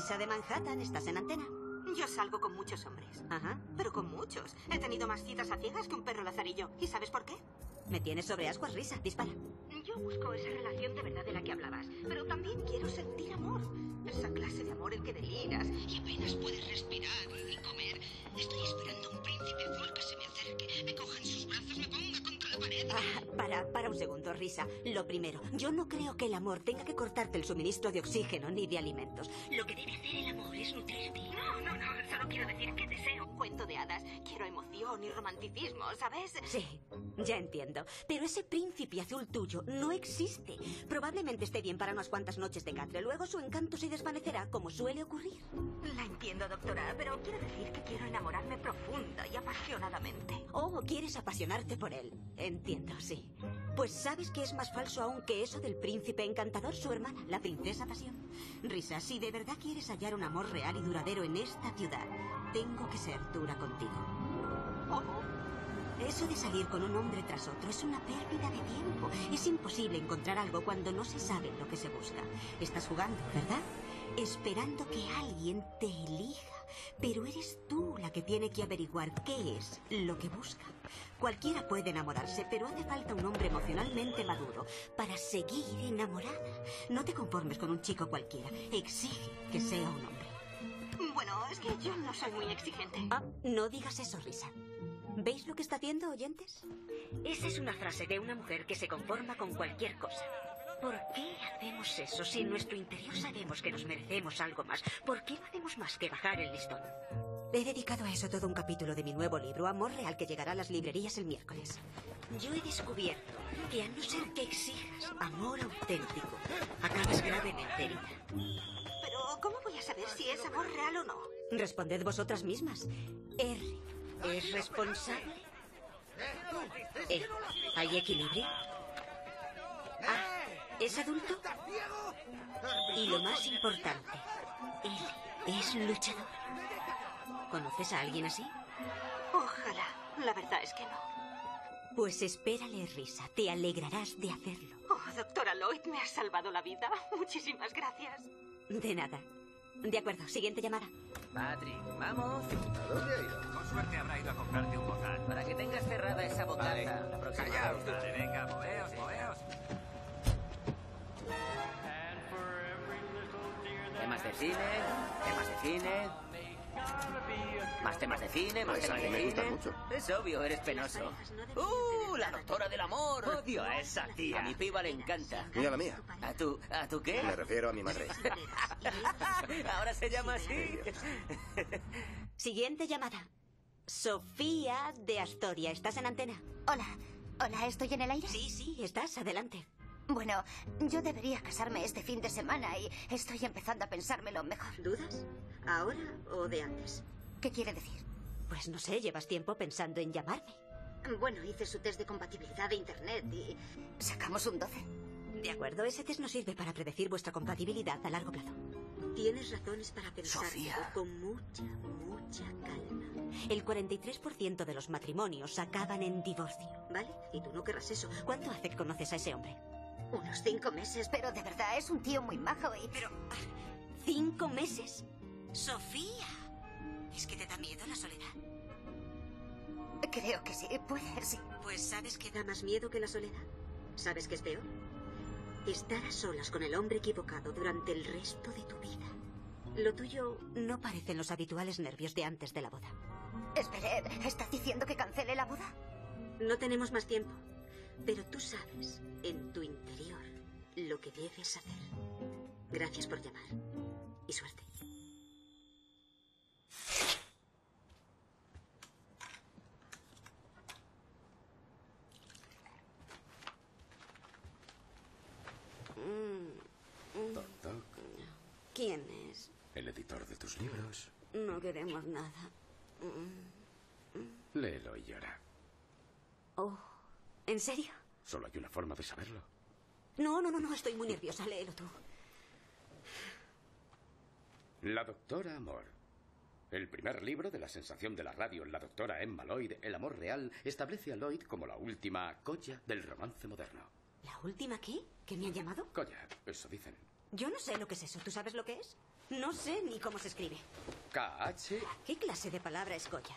De Manhattan, estás en antena. Yo salgo con muchos hombres. Ajá. Pero con muchos. He tenido más citas a ciegas que un perro lazarillo. ¿Y sabes por qué? Me tienes sobre ascuas, Risa. Dispara. Yo busco esa relación de verdad de la que hablabas. Pero también quiero sentir amor. Esa clase de amor en que deliras y apenas puedes respirar ni comer. Estoy esperando a un príncipe azul que se me acerque, me coja en sus brazos, me ponga contra la pared. Ah, para, para un segundo, Risa. Lo primero, yo no creo que el amor tenga que cortarte el suministro de oxígeno ni de alimentos. Lo que debe hacer el amor es nutrirte. No, no, no. Solo quiero decir que deseo un cuento de hadas. Quiero emoción y romanticismo, ¿sabes? Sí, ya entiendo. Pero ese príncipe azul tuyo no existe. Probablemente esté bien para unas cuantas noches de catre. Luego su encanto se desvanecerá, como suele ocurrir. La entiendo, doctora, pero quiero decir que quiero enamorarme profunda y apasionadamente. Oh, quieres apasionarte por él. Entiendo, sí. Pues sabes que es más falso aún que eso del príncipe encantador, su hermana, la princesa pasión. Risa, si de verdad quieres hallar un amor real y duradero en esta ciudad, tengo que ser dura contigo. Oh, Eso de salir con un hombre tras otro es una pérdida de tiempo. Es imposible encontrar algo cuando no se sabe lo que se busca. Estás jugando, ¿verdad? Esperando que alguien te elija. Pero eres tú la que tiene que averiguar qué es lo que busca. Cualquiera puede enamorarse, pero hace falta un hombre emocionalmente maduro para seguir enamorada. No te conformes con un chico cualquiera. Exige que sea un hombre. Bueno, es que yo no soy muy exigente. Ah, no digas eso, Risa. ¿Veis lo que está haciendo, oyentes? Esa es una frase de una mujer que se conforma con cualquier cosa. ¿Por qué hacemos eso si en nuestro interior sabemos que nos merecemos algo más? ¿Por qué no hacemos más que bajar el listón? He dedicado a eso todo un capítulo de mi nuevo libro, Amor Real, que llegará a las librerías el miércoles. Yo he descubierto que a no ser que exijas amor auténtico, acabas gravemente herida. Pero, ¿cómo voy a saber si es amor real o no? Responded vosotras mismas. R. ¿Es responsable? E. ¿Hay equilibrio? A. ¿Es adulto? Y lo más importante, L. ¿Es luchador? ¿Conoces a alguien así? Ojalá. La verdad es que no. Pues espérale, Risa. Te alegrarás de hacerlo. Oh, doctora Lloyd, me has salvado la vida. Muchísimas gracias. De nada. De acuerdo, siguiente llamada. Patrick, vamos. ¿A dónde ha ido? Con suerte habrá ido a comprarte un bozal. Para que tengas cerrada esa bocaza. Vale. La próxima Callaos. vez. Venga, moveos, moveos. De cine, temas de cine. Más temas de cine, más Pues temas a de me gusta cine. mucho. Es obvio, eres penoso. ¡Uh! La doctora del amor. Odio a esa tía. A mi piba le encanta. ¿Y a la mía? ¿A tú, a tú qué? Me refiero a mi madre. Ahora se llama así. Siguiente llamada. Sofía de Astoria. ¿Estás en antena? Hola, hola, ¿estoy en el aire? Sí, sí, estás. Adelante. Bueno, yo debería casarme este fin de semana y estoy empezando a pensármelo mejor. ¿Dudas? ¿Ahora o de antes? ¿Qué quiere decir? Pues no sé, llevas tiempo pensando en llamarme. Bueno, hice su test de compatibilidad de Internet y... Sacamos un 12. De acuerdo, ese test nos sirve para predecir vuestra compatibilidad a largo plazo. Tienes razones para pensar con mucha, mucha calma. El 43% de los matrimonios acaban en divorcio, ¿vale? Y tú no querrás eso. ¿Cuánto hace que conoces a ese hombre? Unos cinco meses, pero de verdad es un tío muy majo y... Pero... ¿Cinco meses? ¡Sofía! ¿Es que te da miedo la soledad? Creo que sí, puede, sí. Pues ¿sabes qué da más miedo que la soledad? ¿Sabes qué es peor? Estar a solas con el hombre equivocado durante el resto de tu vida. Lo tuyo no parecen los habituales nervios de antes de la boda. Espere, ¿estás diciendo que cancele la boda? No tenemos más tiempo. Pero tú sabes, en tu interior, lo que debes hacer. Gracias por llamar. Y suerte. Toc, toc. ¿Quién es? El editor de tus libros. No queremos nada. Léelo y llora. Oh, ¿en serio? Solo hay una forma de saberlo. No, no, no, no, estoy muy nerviosa. Léelo tú. La doctora Amor. El primer libro de la sensación de la radio, la doctora Emma Lloyd, El amor real, establece a Lloyd como la última colla del romance moderno. ¿La última qué? ¿Que me han llamado? Colla, eso dicen. Yo no sé lo que es eso. ¿Tú sabes lo que es? No sé ni cómo se escribe. K-H-O. ¿Qué clase de palabra es Goya?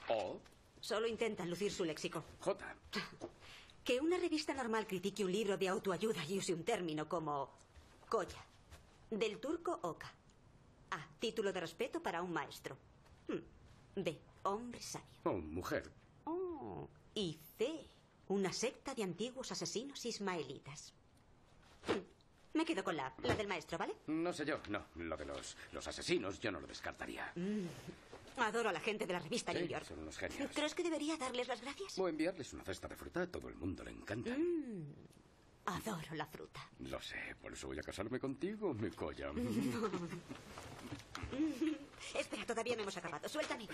Solo intentan lucir su léxico. J. Que una revista normal critique un libro de autoayuda y use un término como Goya. Del turco Oka. A. Título de respeto para un maestro. Hmm. B. Hombre sabio. Oh, mujer. Oh. Y C. Una secta de antiguos asesinos ismaelitas. Hmm. Me quedo con la, la del maestro, ¿vale? No sé yo, no. Lo de los, los asesinos yo no lo descartaría. Mm. Adoro a la gente de la revista Sí, New York. son unos genios. ¿Crees que debería darles las gracias? O enviarles una cesta de fruta, a todo el mundo le encanta. Mm. Adoro la fruta. Lo sé, por eso voy a casarme contigo, mi colla. Espera, todavía no hemos acabado. Suéltame.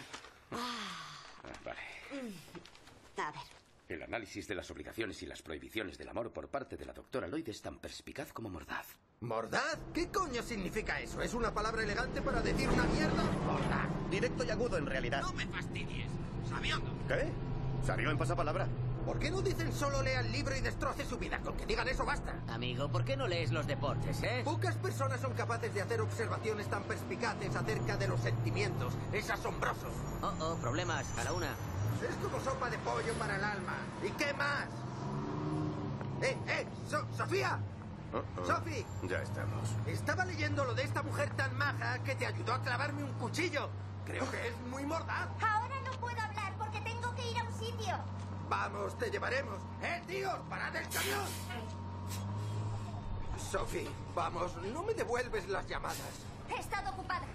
Ah, Ah, vale. mm. A ver. El análisis de las obligaciones y las prohibiciones del amor por parte de la doctora Lloyd es tan perspicaz como mordaz. ¿Mordaz? ¿Qué coño significa eso? ¿Es una palabra elegante para decir una mierda? Mordaz. Directo y agudo en realidad. No me fastidies. Sabiondo. ¿Qué? ¿Salió en pasapalabra? ¿Por qué no dicen solo lea el libro y destroce su vida? Con que digan eso basta. Amigo, ¿por qué no lees los deportes, eh? Pocas personas son capaces de hacer observaciones tan perspicaces acerca de los sentimientos. Es asombroso. Oh, oh, problemas. A la una. Es como sopa de pollo para el alma. ¿Y qué más? ¡Eh, eh! So- ¡Sofía! Oh. ¡Sofi! Ya estamos. Estaba leyendo lo de esta mujer tan maja que te ayudó a clavarme un cuchillo. Creo que es muy mordaz. Ahora no puedo hablar porque tengo que ir a un sitio. Vamos, te llevaremos. ¡Eh, tíos! ¡Parad el camión! Sophie, vamos, no me devuelves las llamadas. He estado ocupada.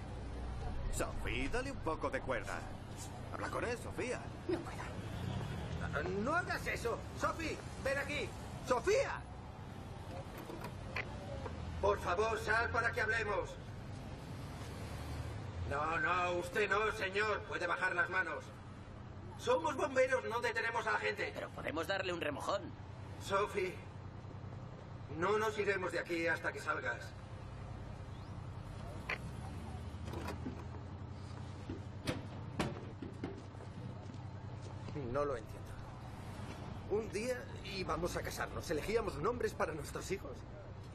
Sophie, dale un poco de cuerda. Habla con él, Sofía. No puedo. No hagas eso. Sophie, ven aquí. ¡Sofía! Por favor, sal para que hablemos. No, no, usted no, señor. Puede bajar las manos. Somos bomberos, no detenemos a la gente. Pero podemos darle un remojón. Sophie, no nos iremos de aquí hasta que salgas. No lo entiendo. Un día íbamos a casarnos, elegíamos nombres para nuestros hijos.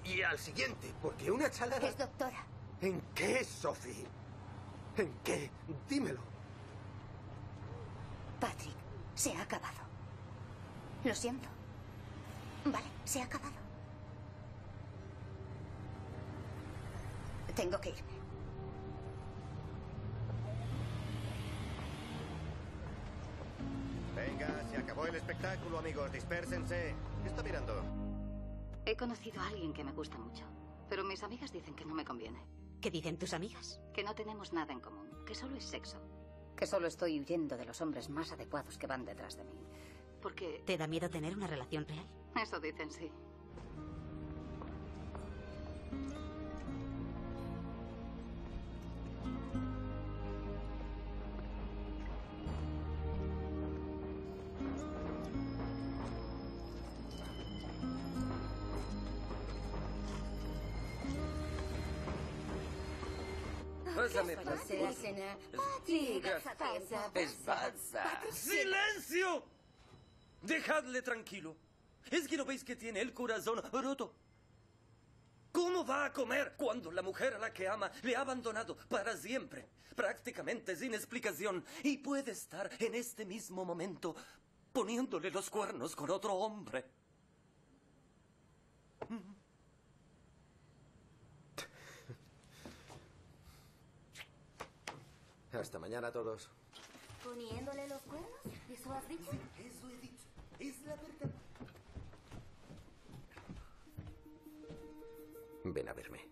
Y al siguiente, porque una chalada... Es doctora. ¿En qué, Sophie? ¿En qué? Dímelo. Patrick, se ha acabado. Lo siento. Vale, se ha acabado. Tengo que irme. Venga, se acabó el espectáculo, amigos. Dispérsense. ¿Qué está mirando? He conocido a alguien que me gusta mucho, pero mis amigas dicen que no me conviene. ¿Qué dicen tus amigas? Que no tenemos nada en común, que solo es sexo. Que solo estoy huyendo de los hombres más adecuados que van detrás de mí. Porque ¿Te da miedo tener una relación real? eso dicen sí. ¡Silencio! Dejadle tranquilo. ¿Es que no veis que tiene el corazón roto? ¿Cómo va a comer cuando la mujer a la que ama le ha abandonado para siempre? Prácticamente sin explicación. Y puede estar en este mismo momento poniéndole los cuernos con otro hombre. Hasta mañana a todos. ¿Poniéndole los cuernos? ¿Eso has dicho? Eso he dicho. Es la verdad. Ven a verme.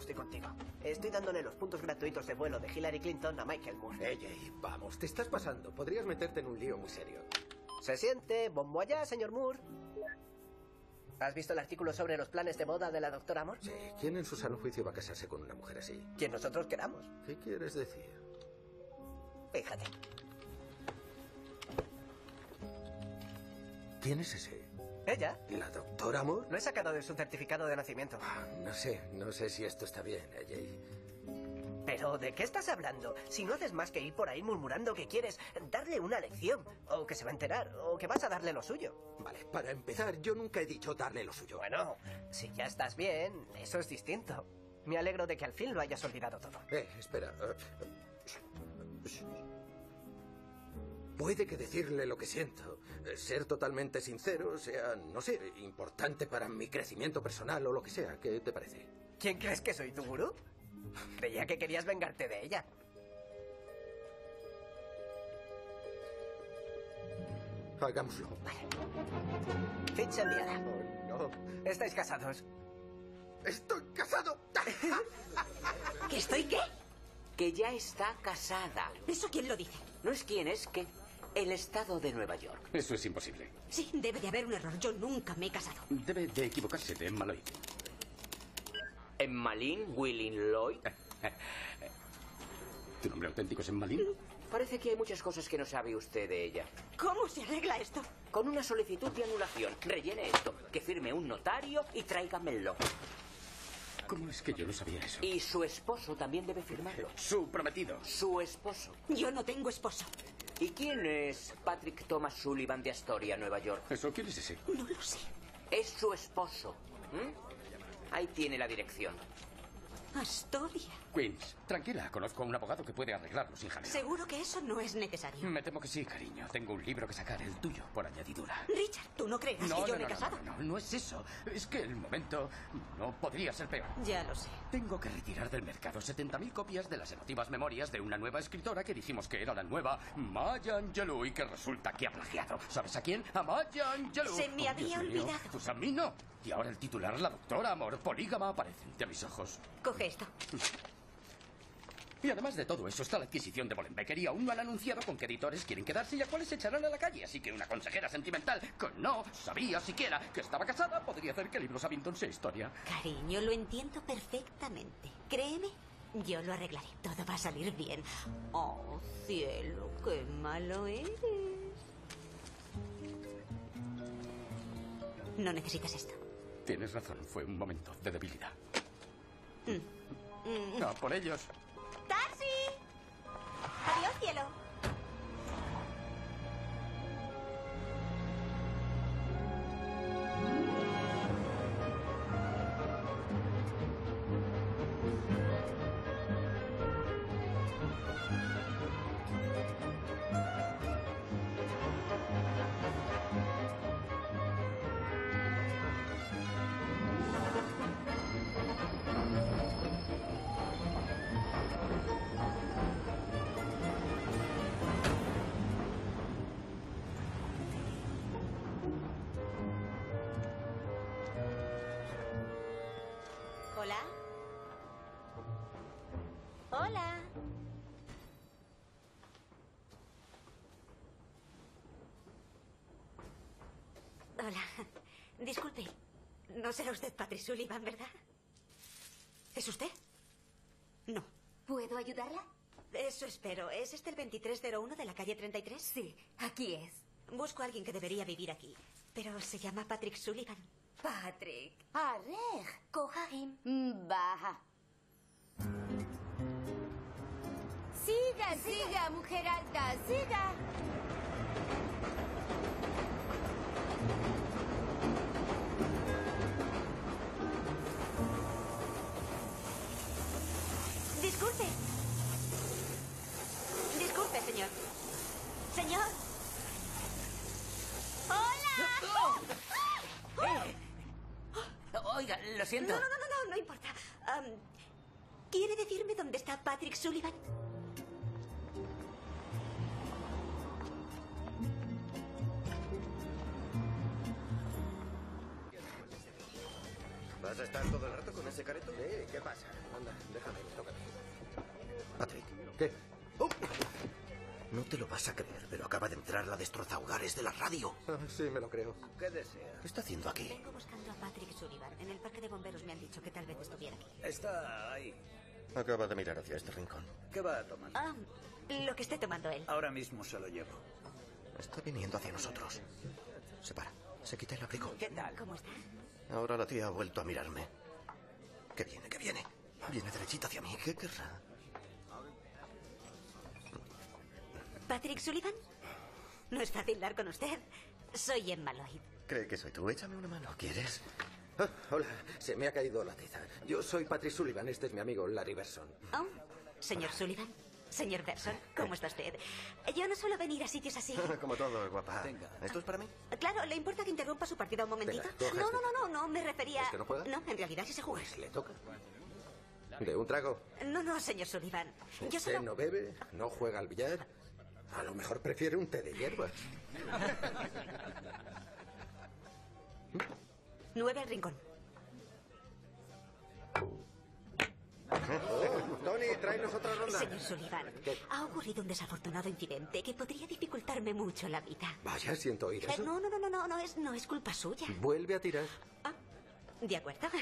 estoy contigo. Estoy dándole los puntos gratuitos de vuelo de Hillary Clinton a Michael Moore. Ey, ey, vamos, te estás pasando. Podrías meterte en un lío muy serio. Se siente. Bombo allá, señor Moore. ¿Has visto el artículo sobre los planes de boda de la doctora Moore? Sí, ¿quién en su sano juicio va a casarse con una mujer así? Quien nosotros queramos. ¿Qué quieres decir? Fíjate. ¿Quién es ese? ¿Ella? ¿La doctora Moore? Lo he sacado de su certificado de nacimiento. No sé, no sé si esto está bien, AJ. Pero, ¿de qué estás hablando? Si no haces más que ir por ahí murmurando que quieres darle una lección, o que se va a enterar, o que vas a darle lo suyo. Vale, para empezar, yo nunca he dicho darle lo suyo. Bueno, si ya estás bien, eso es distinto. Me alegro de que al fin lo hayas olvidado todo. Eh, espera. eh, Puede que decirle lo que siento, ser totalmente sincero, sea, no sé, importante para mi crecimiento personal o lo que sea. ¿Qué te parece? ¿Quién crees que soy tu gurú? Creía que querías vengarte de ella. Hagámoslo. Ficha enviada. no. Estáis casados. ¡Estoy casado! ¿Que estoy qué? Que ya está casada. ¿Eso quién lo dice? No es quién, es que el estado de Nueva York. Eso es imposible. Sí, debe de haber un error. Yo nunca me he casado. Debe de equivocarse de Emma Lloyd. Emma Lynn, Willin Lloyd. ¿Tu nombre auténtico es Emma Lynn? Parece que hay muchas cosas que no sabe usted de ella. ¿Cómo se arregla esto? Con una solicitud de anulación. Rellene esto, que firme un notario y tráigamelo. ¿Cómo es que yo no sabía eso? Y su esposo también debe firmarlo. Su prometido. Su esposo. Yo no tengo esposo. ¿Y quién es Patrick Thomas Sullivan de Astoria, Nueva York? ¿Eso quién es ese? No lo sé. Es su esposo. ¿Mm? Ahí tiene la dirección. Astoria. Queens, tranquila, conozco a un abogado que puede arreglarlo sin jaleo. Seguro que eso no es necesario. Me temo que sí, cariño. Tengo un libro que sacar, el tuyo, por añadidura. Richard, tú no creerás No, que yo no, me he no, casado. no, no, no es eso. Es que el momento no podría ser peor. Ya lo sé. Tengo que retirar del mercado 70.000 copias de las emotivas memorias de una nueva escritora que dijimos que era la nueva Maya Angelou y que resulta que ha plagiado. ¿Sabes a quién? A Maya Angelou. Se me Oh, había olvidado. Pues a mí no. Y ahora el titular, la doctora Amor, polígama, aparece ante mis ojos. Coge esto. Y además de todo eso está la adquisición de Bolenbecker y aún no han anunciado con qué editores quieren quedarse y a cuáles echarán a la calle. Así que una consejera sentimental que no sabía siquiera que estaba casada podría hacer que el libro Sabington sea historia. Cariño, lo entiendo perfectamente. Créeme, yo lo arreglaré. Todo va a salir bien. Oh, cielo, qué malo eres. No necesitas esto. Tienes razón, fue un momento de debilidad. Mm. No, por ellos. ¡Taxi! Adiós, cielo. Hola. Hola. Disculpe. No será usted Patrick Sullivan, ¿verdad? ¿Es usted? No. ¿Puedo ayudarla? Eso espero. ¿Es este el 2301 de la calle 33? Sí, aquí es. Busco a alguien que debería vivir aquí. Pero se llama Patrick Sullivan. Patrick. Arrej, Kohahim. Baja. Siga, siga, mujer alta, siga. Disculpe. Disculpe, señor. Señor. ¡Hola! Oiga, lo siento. No, no, no, no, no, importa. ¿Quiere decirme dónde está Patrick Sullivan? ¿Vas a estar todo el rato con ese careto? Sí, ¿qué pasa? Anda, déjame, me toca a mí. Patrick. ¿Qué? ¡Oh! No te lo vas a creer, pero acaba de entrar la destrozahogares de la radio. sí, me lo creo. ¿Qué desea? ¿Qué está haciendo aquí? Vengo buscando a Patrick Sullivan. En el parque de bomberos me han dicho que tal vez estuviera aquí. Está ahí. Acaba de mirar hacia este rincón. ¿Qué va a tomar? Ah, lo que esté tomando él. Ahora mismo se lo llevo. Está viniendo hacia nosotros. Se para. Se quita el abrigo. ¿Qué tal? ¿Cómo está? Ahora la tía ha vuelto a mirarme. Que viene, que viene. Viene derechita hacia mí. ¿Qué querrá? ¿Patrick Sullivan? No es fácil dar con usted. Soy Emma Lloyd. Cree que soy tú. Échame una mano. ¿Quieres? Ah, hola, se me ha caído la tiza. Yo soy Patrick Sullivan. Este es mi amigo Larry Berson. Oh, señor Sullivan. Señor Berson, ¿cómo está usted? Yo no suelo venir a sitios así. Como todo, guapa. ¿Esto es para mí? Claro, ¿le importa que interrumpa su partida un momentito? Venga, no, este. no, no, no, no, me refería... ¿Es que no juega? No, en realidad sí se juega. Pues le toca. ¿De un trago? No, no, señor Sullivan. Yo Usted solo... no bebe, no juega al billar. A lo mejor prefiere un té de hierbas. Nueve al rincón. Tony, tráenos otra ronda. Señor Sullivan, ha ocurrido un desafortunado incidente que podría dificultarme mucho la vida. Vaya, siento oír Eh, eso. no, no, no, no, no, no es, no es culpa suya. Vuelve a tirar. De acuerdo.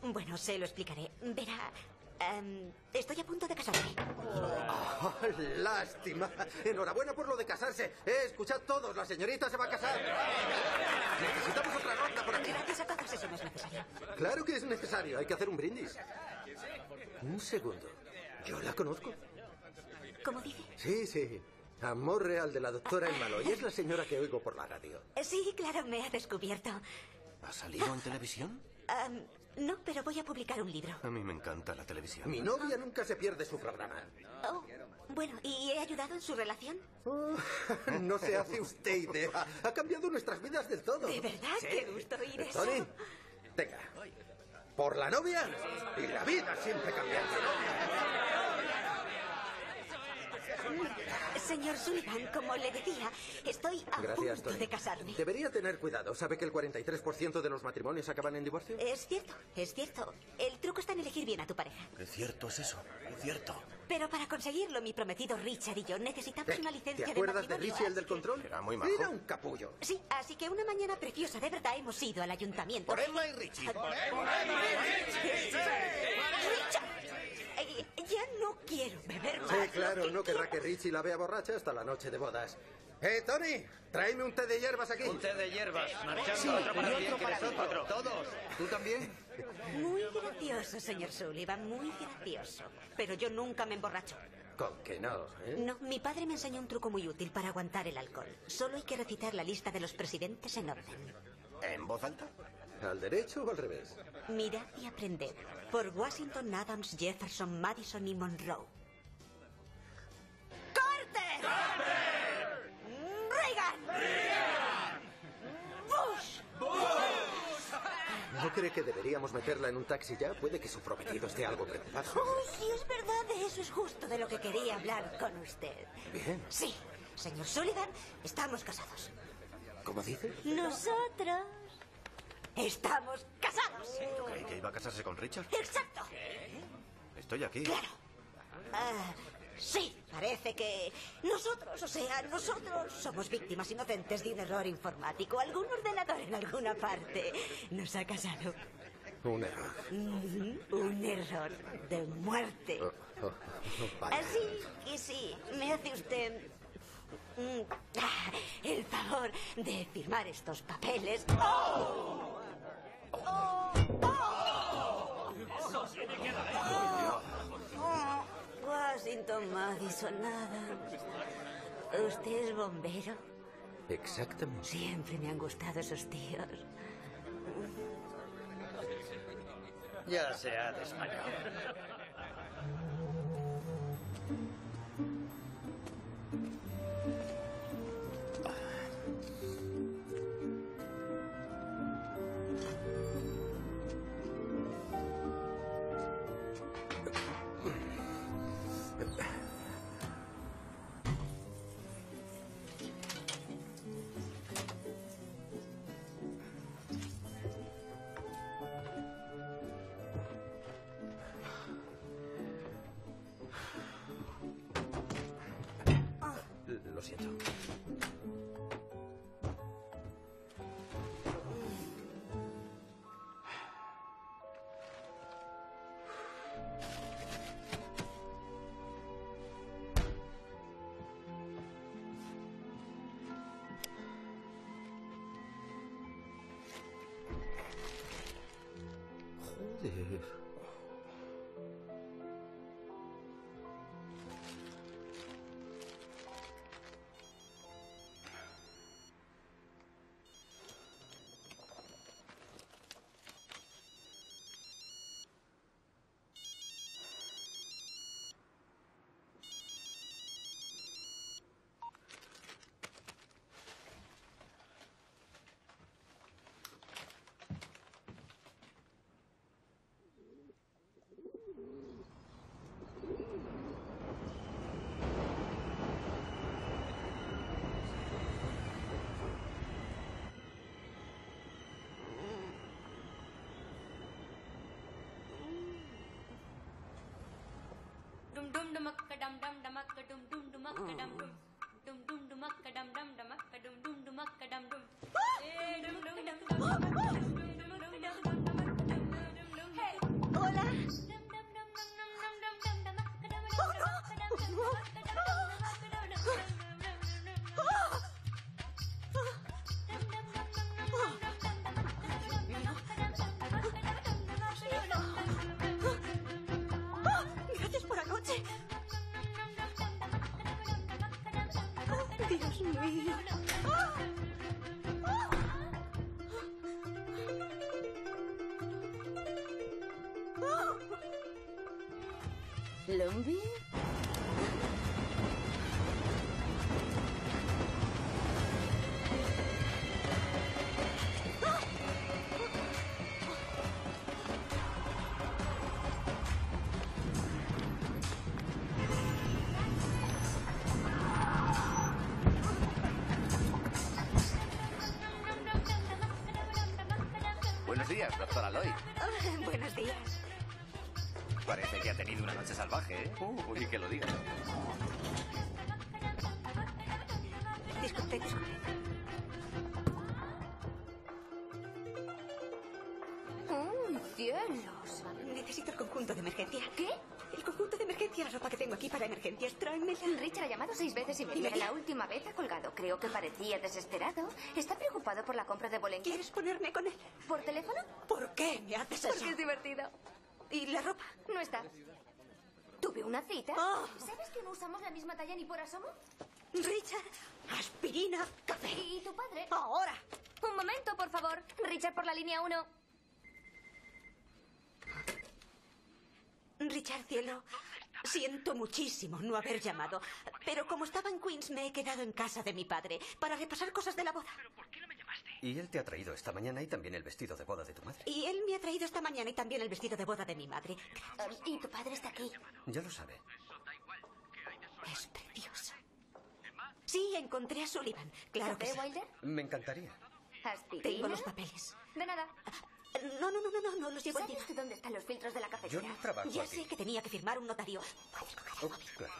Bueno, se lo explicaré. Verá, em, estoy a punto de casarme. Oh, lástima. Enhorabuena por lo de casarse. Eh, escuchad todos, la señorita se va a casar. Necesitamos otra ronda por aquí. Gracias a todos, eso no es necesario. Claro que es necesario, hay que hacer un brindis. Un segundo. Yo la conozco. ¿Cómo dice? Sí, sí. Amor real de la doctora Emalo. Y es la señora que oigo por la radio. Sí, claro, me ha descubierto. ¿Ha salido en televisión? No, pero voy a publicar un libro. A mí me encanta la televisión. Mi novia nunca se pierde su programa. Oh, bueno, ¿y he ayudado en su relación? No se hace usted idea. Ha cambiado nuestras vidas del todo. ¿De verdad? Qué gusto oír eso. Tony, venga. Por la novia y la vida siempre cambia. Señor Sullivan, como le decía, estoy a Gracias, punto Tony. de casarme. Debería tener cuidado. ¿Sabe que el 43% de los matrimonios acaban en divorcio? Es cierto, es cierto. El truco está en elegir bien a tu pareja. Qué cierto es eso. Qué cierto. Pero para conseguirlo, mi prometido Richard y yo necesitamos una licencia ¿Te acuerdas de matrimonio, Richie, el del control? Era muy majo. Era un capullo. Sí, así que una mañana preciosa de verdad hemos ido al ayuntamiento. Por Emma y Richie. Por ¡Richard! Ya no quiero beber más. Sí, claro, que no querrá que Richie la vea borracha hasta la noche de bodas. ¡Eh, Tony! Tráeme un té de hierbas aquí. Un té de hierbas. Marchando. Sí, Otro para. Todos. ¿Tú también? Muy gracioso, señor Sullivan, muy gracioso. Pero yo nunca me emborracho. Con que no, ¿eh? No, mi padre me enseñó un truco muy útil para aguantar el alcohol. Solo hay que recitar la lista de los presidentes en orden. ¿En voz alta? ¿Al derecho o al revés? Mirad y aprended. Por Washington, Adams, Jefferson, Madison y Monroe. ¡Carter! ¡Reagan! ¡Bush! ¿No cree que deberíamos meterla en un taxi ya? Puede que su prometido esté algo preocupado. Oh, sí, es verdad, eso es justo de lo que quería hablar con usted. Bien. Sí, señor Sullivan, estamos casados. ¿Cómo dice? Nosotros estamos casados. ¿Creí que iba a casarse con Richard? Exacto. Estoy aquí. Claro. Ah, sí, parece que nosotros, o sea, nosotros somos víctimas inocentes de un error informático. Algún ordenador en alguna parte nos ha casado. Un error. Un error de muerte. Oh, oh, oh. Así que sí, me hace usted mm, el favor de firmar estos papeles. ¡Oh! ¡Oh! ¡Oh! ¡Oh! Washington Madison nada. ¿Usted es bombero? Exactamente. Siempre me han gustado esos tíos. Ya se ha desmayado. Dave Dum dum dumakka dum dum dumakka dum dum dumakka dum dum. Dum dum dumakka dum dum dumakka dum dum dumakka dum dum. me. Lumby? ¿Eh? Uy, que lo diga. Disculpe, disculpe. ¡Oh, cielos! Necesito el conjunto de emergencia. ¿Qué? El conjunto de emergencia, la ropa que tengo aquí para emergencias. Tráemela. Richard ha llamado seis veces y media. La última vez ha colgado. Creo que parecía desesperado. ¿Está preocupado por la compra de Bolenque? ¿Quieres ponerme con él? ¿Por teléfono? ¿Por qué me haces eso? Porque es divertido. ¿Y la ropa? No está. ¿Tuve una cita? Oh. ¿Sabes que no usamos la misma talla ni por asomo? Richard, aspirina, café. ¿Y tu padre? Ahora. Un momento, por favor. Richard por la línea 1. Richard, cielo, siento muchísimo no haber llamado. Pero como estaba en Queens, me he quedado en casa de mi padre para repasar cosas de la boda. Y él te ha traído esta mañana y también el vestido de boda de tu madre. Y él me ha traído esta mañana y también el vestido de boda de mi madre. Um, y tu padre está aquí. Ya lo sabe. Es precioso. Sí, encontré a Sullivan. Claro que ¿Café, sí. Wilder? Me encantaría. ¿Aspirina? Tengo los papeles. De nada. No, no, no, no, no, no los llevo ¿Sabe encima. usted dónde están los filtros de la cafetera? Yo no trabajo Ya aquí. sé que tenía que firmar un notario. Oh, claro.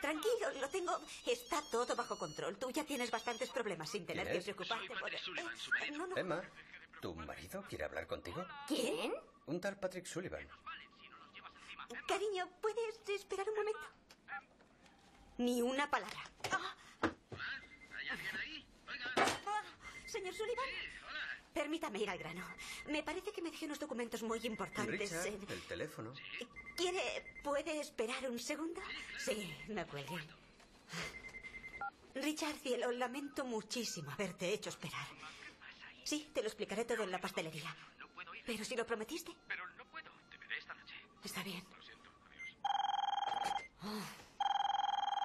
Tranquilo, lo tengo. Está todo bajo control. Tú ya tienes bastantes problemas sin tener ¿Quién que preocuparte por Eh, no, no. Emma, ¿tu marido quiere hablar contigo? ¿Quién? Un tal Patrick Sullivan. Cariño, ¿puedes esperar un momento? Ni una palabra. Ah. Ah, Señor Sullivan. Permítame ir al grano. Me parece que me dejé unos documentos muy importantes. Richard, en- el teléfono. ¿Quiere, puede esperar un segundo? Sí, no cuelgue. Richard, cielo, lamento muchísimo haberte hecho esperar. Sí, te lo explicaré todo en la pastelería. Pero si lo prometiste. Pero no puedo. Te veré esta noche. Está bien.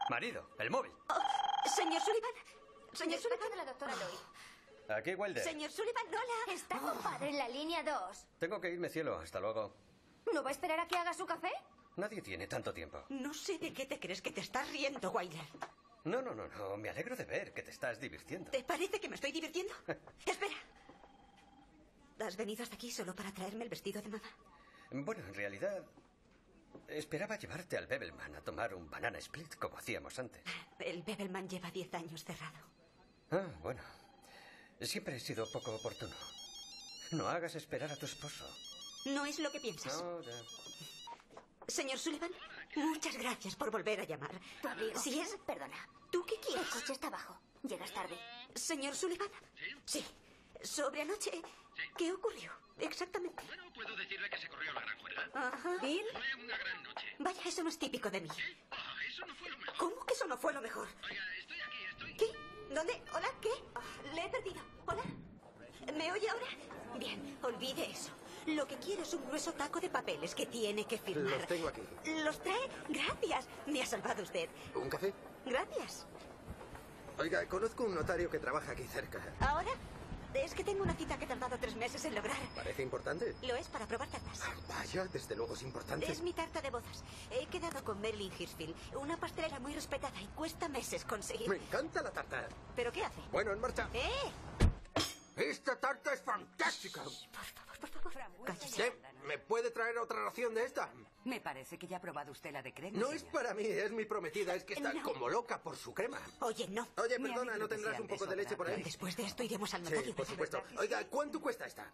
Marido, el móvil. Oh, señor Sullivan. Señor Sullivan. de la doctora Lloyd. Aquí, Wilder. Señor Sullivan, hola. Está tu padre en la línea 2. Tengo que irme, cielo. Hasta luego. ¿No va a esperar a que haga su café? Nadie tiene tanto tiempo. No sé de qué te crees que te estás riendo, Wyler. No, no, no, no. Me alegro de ver que te estás divirtiendo. ¿Te parece que me estoy divirtiendo? Espera. ¿Has venido hasta aquí solo para traerme el vestido de mamá? Bueno, en realidad... Esperaba llevarte al Bebelman a tomar un banana split como hacíamos antes. El Bebelman lleva 10 años cerrado. Ah, bueno. Siempre he sido poco oportuno. No hagas esperar a tu esposo. No es lo que piensas. No, ya. Señor Sullivan, muchas gracias por volver a llamar. Tu abrigo. Si es... Perdona. ¿Tú qué El quieres? coche está abajo. Llegas tarde. Señor Sullivan. Sí. Sobre anoche, ¿qué ocurrió? Exactamente. Bueno, puedo decirle que se corrió la gran juerga. Ajá. ¿Bill? Fue una gran noche. Vaya, eso no es típico de mí. Ah, eso no fue lo mejor. ¿Cómo que eso no fue lo mejor? Oiga, estoy aquí, estoy... ¿Qué? ¿Dónde? ¿Hola? ¿Qué? Le he perdido. ¿Hola? ¿Me oye ahora? Bien, olvide eso. Lo que quiero es un grueso taco de papeles que tiene que firmar. Los tengo aquí. ¿Los trae? Gracias. Me ha salvado usted. ¿Un café? Gracias. Oiga, conozco un notario que trabaja aquí cerca. ¿Ahora? Es que tengo una cita que he tardado tres meses en lograr. ¿Parece importante? Lo es para probar tartas. Vaya, desde luego es importante. Es mi tarta de bodas. He quedado con Marilyn Hirschfield, una pastelera muy respetada y cuesta meses conseguir. Me encanta la tarta. ¿Pero qué hace? Bueno, en marcha. ¡Eh! Esta tarta es fantástica. ¿Qué? ¿Me puede traer otra ración de esta? Me parece que ya ha probado usted la de crema. No es para mí, es mi prometida. Es que está No. como loca por su crema. Oye, no. Oye, perdona, ¿no tendrás un poco de leche por ahí? Después de esto iremos al Sí, notario. por supuesto. Oiga, ¿cuánto cuesta esta?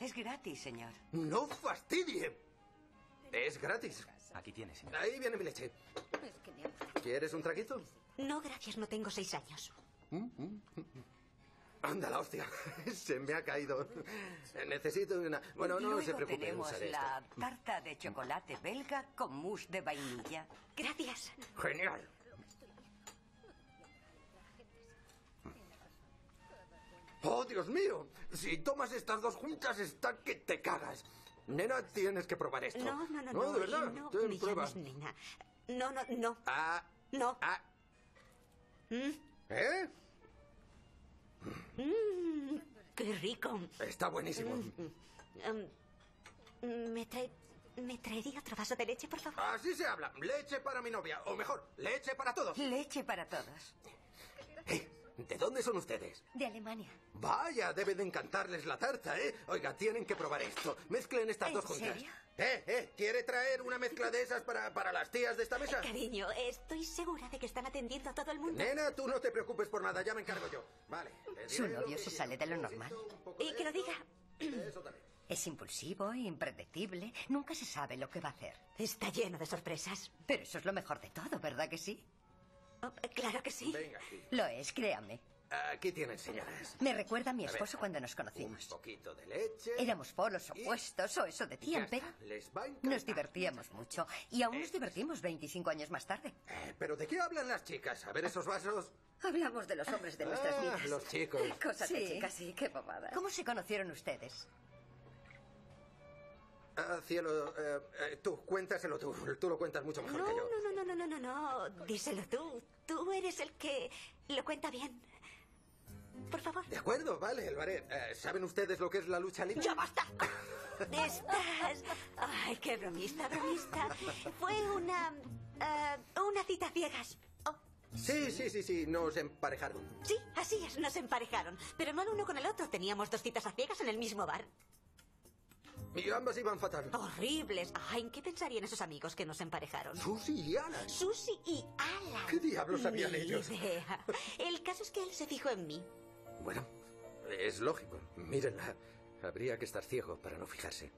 Es gratis, señor. No fastidie. Es gratis. Aquí tienes, señor. Ahí viene mi leche. ¿Quieres un traguito? No, gracias, no tengo seis años. Anda la hostia. Se me ha caído. Necesito una. Bueno, no Luego se preocupe, tenemos usaré la esto. tarta de chocolate belga con mousse de vainilla. Gracias. Genial. ¡Oh, Dios mío! Si tomas estas dos juntas, está que te cagas. Nena, tienes que probar esto. No, no, no, no. de verdad. no Ten, me prueba. llames nena. No, no, no. Ah, No. ah. Mm, ¿Eh? Mm, ¡Qué rico! Está buenísimo. Mm, mm, ¿Me trae... ¿Me traería otro vaso de leche, por favor? Así se habla. Leche para mi novia. O mejor, leche para todos. Leche para todos. ¿De dónde son ustedes? De Alemania. Vaya, debe de encantarles la tarta, ¿eh? Oiga, tienen que probar esto. Mezclen estas ¿En dos juntas. serio? ¿Eh, eh? ¿Quiere traer una mezcla de esas para, para las tías de esta mesa? Cariño, estoy segura de que están atendiendo a todo el mundo. Nena, tú no te preocupes por nada, ya me encargo yo. Vale. le Su novio se sale de lo normal. Y que lo diga. Eso también. Es impulsivo, impredecible. Nunca se sabe lo que va a hacer. Está lleno de sorpresas. Pero eso es lo mejor de todo, ¿verdad que sí? Oh, claro que sí. Venga, aquí. Lo es, créame. Aquí tienen, señoras. Me recuerda a mi A ver. esposo cuando nos Un conocimos. poquito de leche. Éramos polos Y- opuestos, o eso decían, pero Les va a encantar. nos divertíamos mucho. Y aún nos divertimos 25 años más tarde. Eh, ¿Pero de qué hablan las chicas? A ver esos vasos. Hablamos de los hombres de nuestras Ah, vidas. los chicos. Cosas de chicas, sí, qué bobada. ¿Cómo se conocieron ustedes? Ah, cielo, eh, eh, tú, cuéntaselo tú. Tú lo cuentas mucho mejor No, que yo. no, no, no, no, no, no, no. Díselo tú. Tú eres el que lo cuenta bien. Por favor. De acuerdo, vale, lo haré. Eh, ¿Saben ustedes lo que es la lucha libre? ¡Ya basta! Estás... Ay, qué bromista, bromista. Fue una... una cita a ciegas. Oh, Sí, sí, sí, sí, nos emparejaron. sí, así es, nos emparejaron. Pero no el uno con el otro. Teníamos dos citas a ciegas en el mismo bar. Y ambas iban fatal. Horribles. Ay, ¿en qué pensarían esos amigos que nos emparejaron? Susi y Alan. Susi y Alan. ¿Qué diablos sabían Ni ellos? idea. El caso es que él se fijó en mí. Bueno, es lógico. Mírenla. Habría que estar ciego para no fijarse.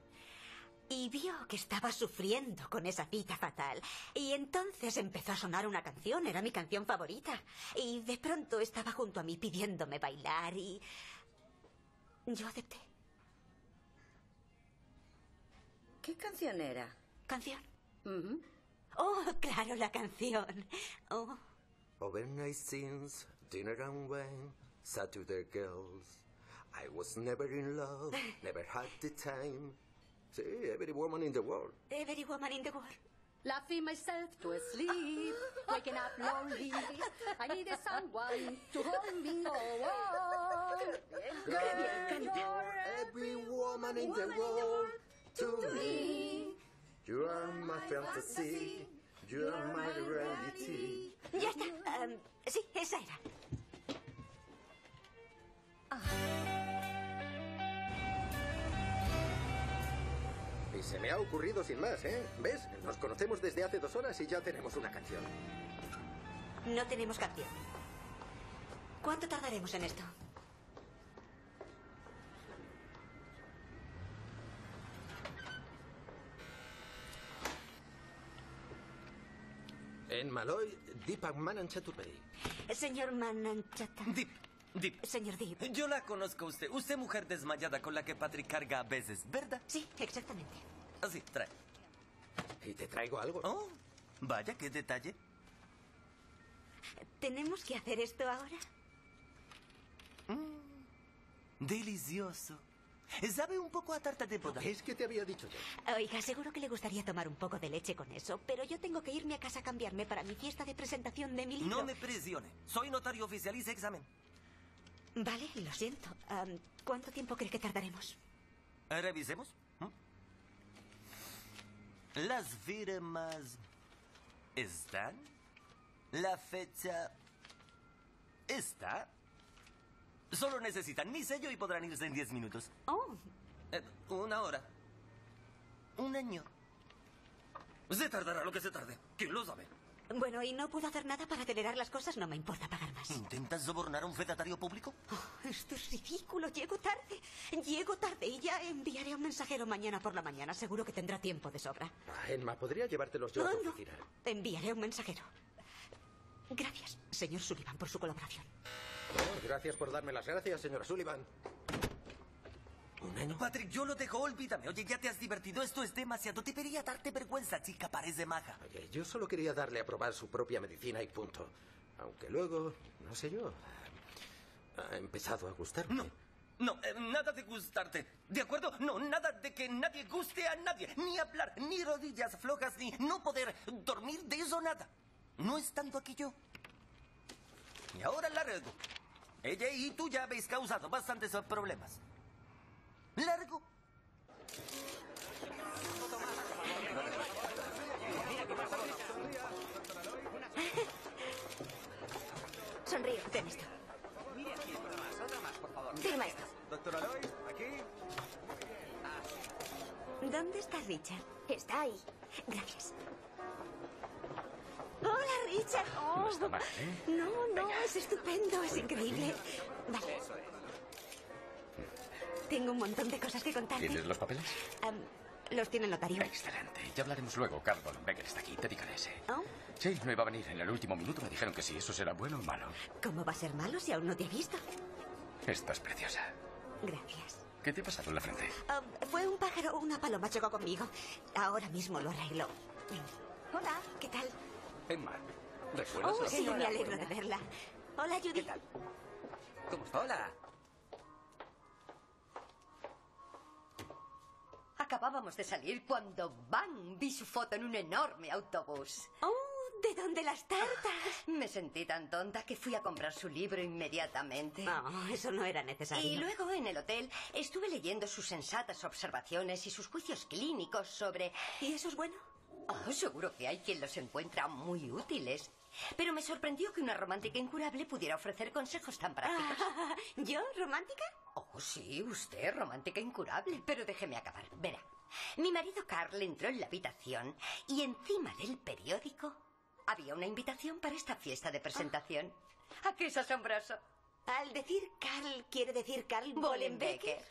Y vio que estaba sufriendo con esa cita fatal. Y entonces empezó a sonar una canción, era mi canción favorita. Y de pronto estaba junto a mí pidiéndome bailar y... Yo acepté. ¿Qué canción era? ¿Canción? Ujú. Oh, claro, la canción. Oh, Overnight scenes, dinner and wine, Saturday girls. I was never in love, never had the time. Sí, every woman in the world. every woman in the world. Laughing myself to sleep, waking up lonely. I needed someone to hold me. Oh, oh. You're Every woman in the world to me. You are my fantasy. You are my reality. Ya está. Em, sí, esa era. Y se me ha ocurrido sin más, ¿eh? ¿Ves? Nos conocemos desde hace dos horas y ya tenemos una canción. No tenemos canción. ¿Cuánto tardaremos en esto? Maloy, Deepak Manan Chaturvedi. Señor Mananchata. Deep. Deep. Señor Deep. Yo la conozco a usted. Usted mujer desmayada con la que Patrick carga a veces, ¿verdad? Sí, exactamente. Así, trae. ¿Y te traigo algo? Oh, vaya, qué detalle. ¿Tenemos que hacer esto ahora? Delicioso. Sabe un poco a tarta de boda. Es que te había dicho yo. Oiga, seguro que le gustaría tomar un poco de leche con eso, pero yo tengo que irme a casa a cambiarme para mi fiesta de presentación de mi libro. No me presione. Soy notario oficial y examen. Vale, lo siento. ¿Cuánto tiempo cree que tardaremos? Revisemos. ¿Mm? Las firmas están. La fecha está. Solo necesitan mi sello y podrán irse en 10 minutos. Oh. Eh, una hora. Un año. Se tardará lo que se tarde. ¿Quién lo sabe? Bueno, ¿y no puedo hacer nada para acelerar las cosas? No me importa pagar más. ¿Intentas sobornar a un fedatario público? Oh, esto es ridículo. Llego tarde. Llego tarde y ya enviaré a un mensajero mañana por la mañana. Seguro que tendrá tiempo de sobra. Ah, Emma, podría llevártelos yo a No, tu no. oficina. Enviaré a un mensajero. Gracias, señor Sullivan, por su colaboración. Gracias por darme las gracias, señora Sullivan. ¿Un año? Patrick, yo lo dejo, olvídame. Oye, ya te has divertido. Esto es demasiado. Debería darte vergüenza, chica. Parece maja. Oye, yo solo quería darle a probar su propia medicina y punto. Aunque luego, no sé yo, ha empezado a gustarme. No. No, eh, nada de gustarte. ¿De acuerdo? No, nada de que nadie guste a nadie. Ni hablar, ni rodillas flojas, ni no poder dormir de eso nada. No estando aquí yo. Y ahora largo. Ella y tú ya habéis causado bastantes problemas. Largo. Sonríe, ten esto. Mire aquí, otra más, otra más, por favor. Firma esto. Doctor Aloy, aquí. ¿Dónde está Richard? Está ahí. Gracias. Richard. Oh, está mal, ¿eh? No, no, es estupendo, es increíble. Vale. Tengo un montón de cosas que contarte. ¿Tienes los papeles? Los tiene el notario. Excelente. Ya hablaremos luego. Carl Becker está aquí. Te dedicaré ese. ¿Oh? Sí, no iba a venir. En el último minuto me dijeron que sí. ¿Eso será bueno o malo? ¿Cómo va a ser malo si aún no te he visto? Estás preciosa. Gracias. ¿Qué te ha pasado en la frente? Fue un pájaro, una paloma chocó conmigo. Ahora mismo lo arreglo. Hola, ¿qué tal? Emma, ¿recuerdas Oh, la- sí, me alegro de verla. Hola, Judy. ¿Cómo está? Hola. Acabábamos de salir cuando ¡bang! vi su foto en un enorme autobús. ¡Oh! ¿De dónde las tartas? Me sentí tan tonta que fui a comprar su libro inmediatamente. No, eso no era necesario. Y luego en el hotel estuve leyendo sus sensatas observaciones y sus juicios clínicos sobre... ¿Y eso es bueno? Oh, seguro que hay quien los encuentra muy útiles. Pero me sorprendió que una romántica incurable pudiera ofrecer consejos tan prácticos. Ah, ¿Yo, romántica? Oh, sí, usted, romántica incurable. Pero déjeme acabar. Verá. Mi marido Carl entró en la habitación y encima del periódico había una invitación para esta fiesta de presentación. ¿A qué es asombroso? Al decir Carl, quiere decir Carl Bollenbecker.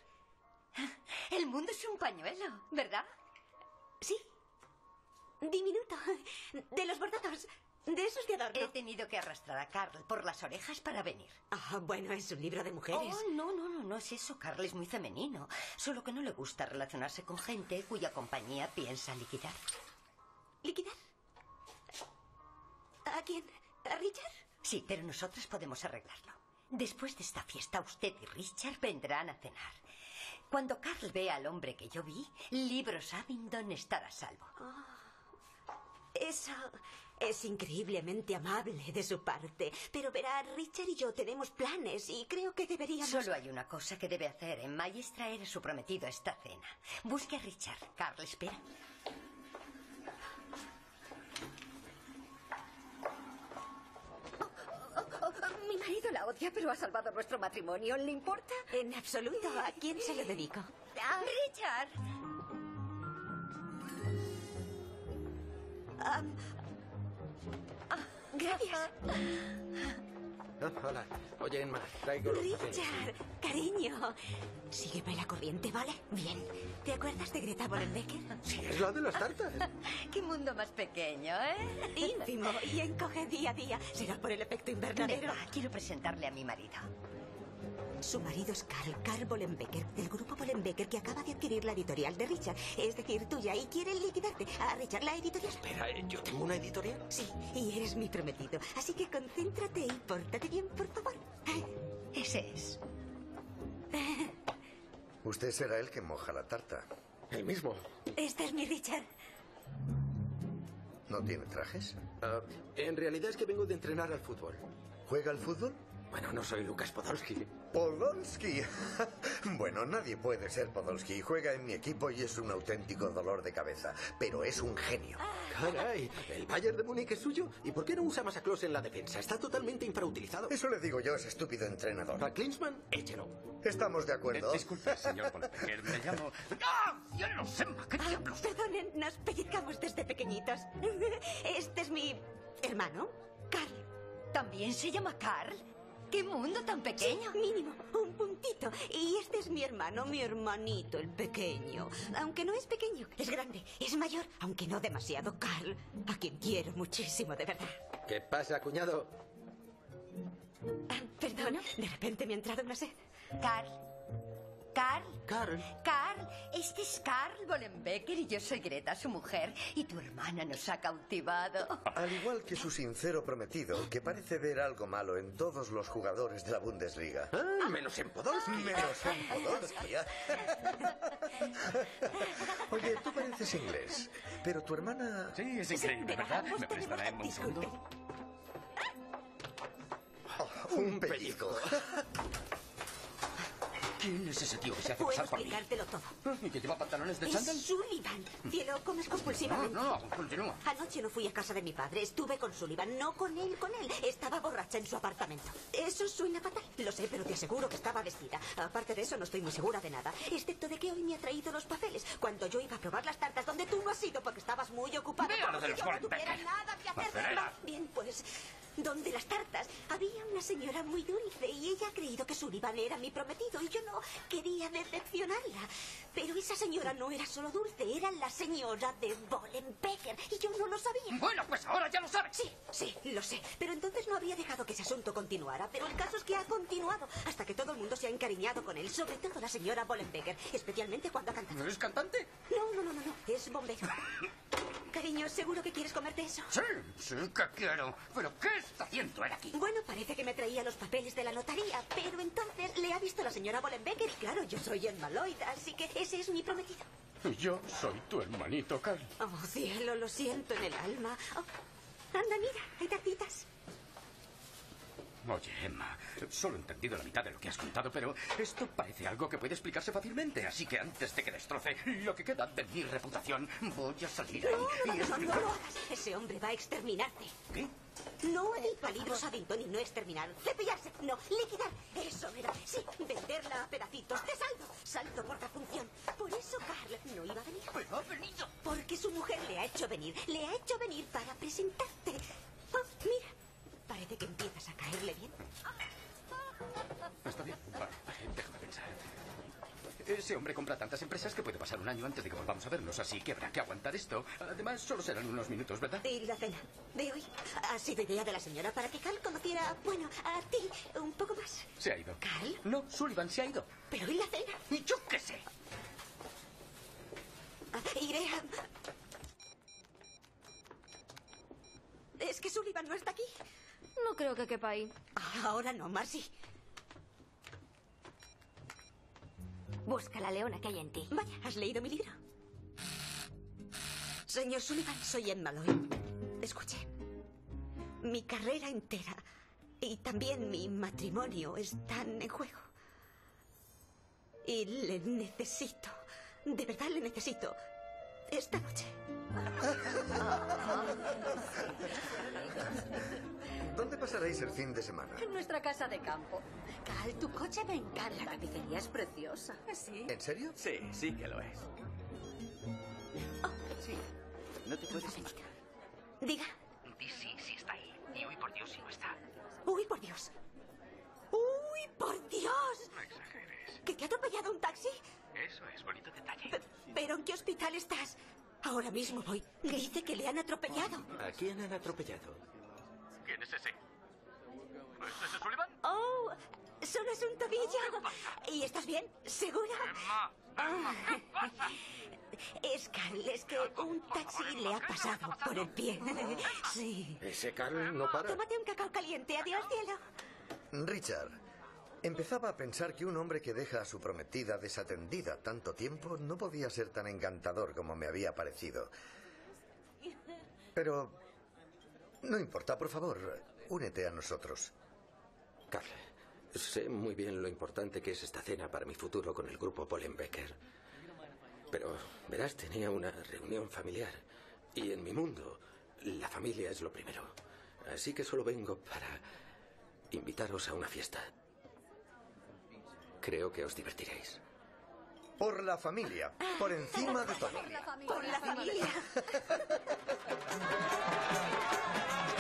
El mundo es un pañuelo, ¿verdad? Sí. Diminuto. De los bordados. De esos de adorno. He tenido que arrastrar a Carl por las orejas para venir. Ah, bueno, es un libro de mujeres. Oh, no, no, no, no es eso. Carl es muy femenino. Solo que no le gusta relacionarse con gente cuya compañía piensa liquidar. ¿Liquidar? ¿A quién? ¿A Richard? Sí, pero nosotros podemos arreglarlo. Después de esta fiesta, usted y Richard vendrán a cenar. Cuando Carl vea al hombre que yo vi, Libros Abingdon estará a salvo. Eso es increíblemente amable de su parte. Pero verá, Richard y yo tenemos planes y creo que deberíamos... Solo hay una cosa que debe hacer, Emma, y es traer a su prometido a esta cena. Busque a Richard. Carl, espera. Mi marido la odia, pero ha salvado nuestro matrimonio. ¿Le importa? En absoluto. ¿A quién se lo dedico? ¡A Richard! Ah, gracias. Ah, hola. Oye, Emma, traigo los papeles. Richard, cariño. Sígueme la corriente, ¿vale? Bien. ¿Te acuerdas de Greta Bollenbecker? Sí, es la de las tartas. Qué mundo más pequeño, ¿eh? Ínfimo y encoge día a día. Será por el efecto invernadero. Emma, quiero presentarle a mi marido. Su marido es Carl, Carl Bollenbecker, del grupo Bollenbecker que acaba de adquirir la editorial de Richard, es decir, tuya, y quiere liquidarte. A Richard, la editorial. Espera, ¿eh? ¿yo tengo una editorial? Sí, y eres mi prometido. Así que concéntrate y pórtate bien, por favor. Ese es. Usted será el que moja la tarta. El mismo. Este es mi Richard. ¿No tiene trajes? Ah, en realidad es que vengo de entrenar al fútbol. ¿Juega al fútbol? Bueno, no soy Lucas Podolski. Podolski. bueno, nadie puede ser Podolski. Juega en mi equipo y es un auténtico dolor de cabeza. Pero es un genio. Caray, el Bayern de Múnich es suyo. ¿Y por qué no usa más a Klose en la defensa? Está totalmente infrautilizado. Eso le digo yo, ese estúpido entrenador. A Klinsmann, échelo. Estamos de acuerdo. Eh, disculpe, señor Bollenbecker, me llamo... ¡Ah! ¡Cielos, Emma! ¿Qué diablos? Perdonen, nos pellizcamos desde pequeñitos. Este es mi hermano, Carl. ¿También se llama Carl? ¡Qué mundo tan pequeño! Sí, mínimo, un puntito. Y este es mi hermano, mi hermanito, el pequeño. Aunque no es pequeño, es grande, es mayor, aunque no demasiado, Carl, a quien quiero muchísimo, de verdad. ¿Qué pasa, cuñado? Ah, perdón, de repente me ha entrado una sed. Carl. Carl. Carl. Carl, este es Carl Bollenbecker y yo soy Greta, su mujer. Y tu hermana nos ha cautivado. Al igual que su sincero prometido, que parece ver algo malo en todos los jugadores de la Bundesliga. Ah, menos en Podolski. Menos en Podolski. Oye, tú pareces inglés, pero tu hermana... Sí, es increíble, ¿verdad? ¿Me prestará un segundo? Oh, un pellizco. ¿Quién es ese tío que se hace Puedo pasar por mí? explicártelo todo. ¿Y que lleva pantalones de Es chándal? Sullivan. Cielo, comes compulsivamente. No, no, continúa. Anoche no fui a casa de mi padre. Estuve con Sullivan, no con él, con él. Estaba borracha en su apartamento. Eso suena fatal. Lo sé, pero te aseguro que estaba vestida. Aparte de eso, no estoy muy segura de nada. Excepto de que hoy me ha traído los papeles. Cuando yo iba a probar las tartas donde tú no has ido porque estabas muy ocupado. Vea como de si los yo no tuviera nada que hacer. Pastelera. Bien, pues, donde las tartas había una señora muy dulce y ella ha creído que Sullivan era mi prometido y yo no quería decepcionarla. Pero esa señora no era solo dulce, era la señora de Bollenbecker y yo no lo sabía. Bueno, pues ahora ya lo sabes. Sí, sí, lo sé. Pero entonces no habría dejado que ese asunto continuara. Pero el caso es que ha continuado hasta que todo el mundo se ha encariñado con él, sobre todo la señora Bollenbecker, especialmente cuando ha cantado. ¿Eres cantante? No, no, no, no, no, es bombero. Cariño, ¿seguro que quieres comerte eso? Sí, sí que quiero. ¿Pero qué está haciendo él aquí? Bueno, parece que me traía los papeles de la notaría, pero entonces le ha visto la señora Bollenbecker y claro, yo soy Emma Lloyd, así que ese es mi prometido. Yo soy tu hermanito, Carl. Oh, cielo, lo siento en el alma. Oh, anda, mira, hay tartitas. Oye, Emma, solo he entendido la mitad de lo que has contado, pero esto parece algo que puede explicarse fácilmente. Así que antes de que destroce lo que queda de mi reputación, voy a salir ahí No, no, y no, no, no explicar... lo hagas. Ese hombre va a exterminarte. ¿Qué? No el peligro Saddington y no exterminar. Cepillarse, no, liquidar. Eso era. Sí, venderla a pedacitos de saldo. Saldo por la función. Por eso Carl no iba a venir. Pero ha venido. Porque su mujer le ha hecho venir. Le ha hecho venir para presentarte. Oh, mira. Parece que empiezas a caerle bien. Está bien. Vale, vale, déjame pensar. Ese hombre compra tantas empresas que puede pasar un año antes de que volvamos a vernos, así que habrá que aguantar esto. Además, solo serán unos minutos, ¿verdad? Y la cena de hoy ha sido idea de la señora para que Carl conociera, bueno, a ti un poco más. Se ha ido. ¿Carl? No, Sullivan se ha ido. Pero ¿y la cena? ¿Y yo qué sé? Ah, Iré a... Es que Sullivan no está aquí. No creo que quepa ahí. Ah, Ahora no, Marcy. Busca la leona que hay en ti. Vaya, ¿has leído mi libro? Señor Sullivan, soy Emma Lloyd. Escuche. Mi carrera entera y también mi matrimonio están en juego. Y le necesito. De verdad le necesito. Esta noche. ¿Dónde pasaréis el fin de semana? En nuestra casa de campo. Cal, tu coche me encanta. La tapicería es preciosa. ¿Sí? ¿En serio? Sí, sí que lo es. Sí. No te puedes imaginar. Diga. Di sí, sí está ahí. Y uy, por Dios, si no está. Uy, por Dios. Uy, por Dios. No exageres. ¿Que te ha atropellado un taxi? Eso es bonito detalle. Pe- ¿Pero en qué hospital estás? Ahora mismo voy. Dice que le han atropellado. ¿A quién han atropellado? ¿Quién es ese? ¿Es ese Sullivan? Oh, Solo es un tobillo. ¿Y estás bien? ¿Seguro? Ah. Es Carl, es que un taxi le ha pasado por el pie. Sí. Ese Carl no para. Tómate un cacao caliente. Adiós, cielo. Richard, empezaba a pensar que un hombre que deja a su prometida desatendida tanto tiempo no podía ser tan encantador como me había parecido. Pero... No importa, por favor, únete a nosotros. Carl, sé muy bien lo importante que es esta cena para mi futuro con el grupo Pollenbecker. Pero, verás, tenía una reunión familiar. Y en mi mundo, la familia es lo primero. Así que solo vengo para invitaros a una fiesta. Creo que os divertiréis. Por la familia, por encima de todo. Por la familia. Estás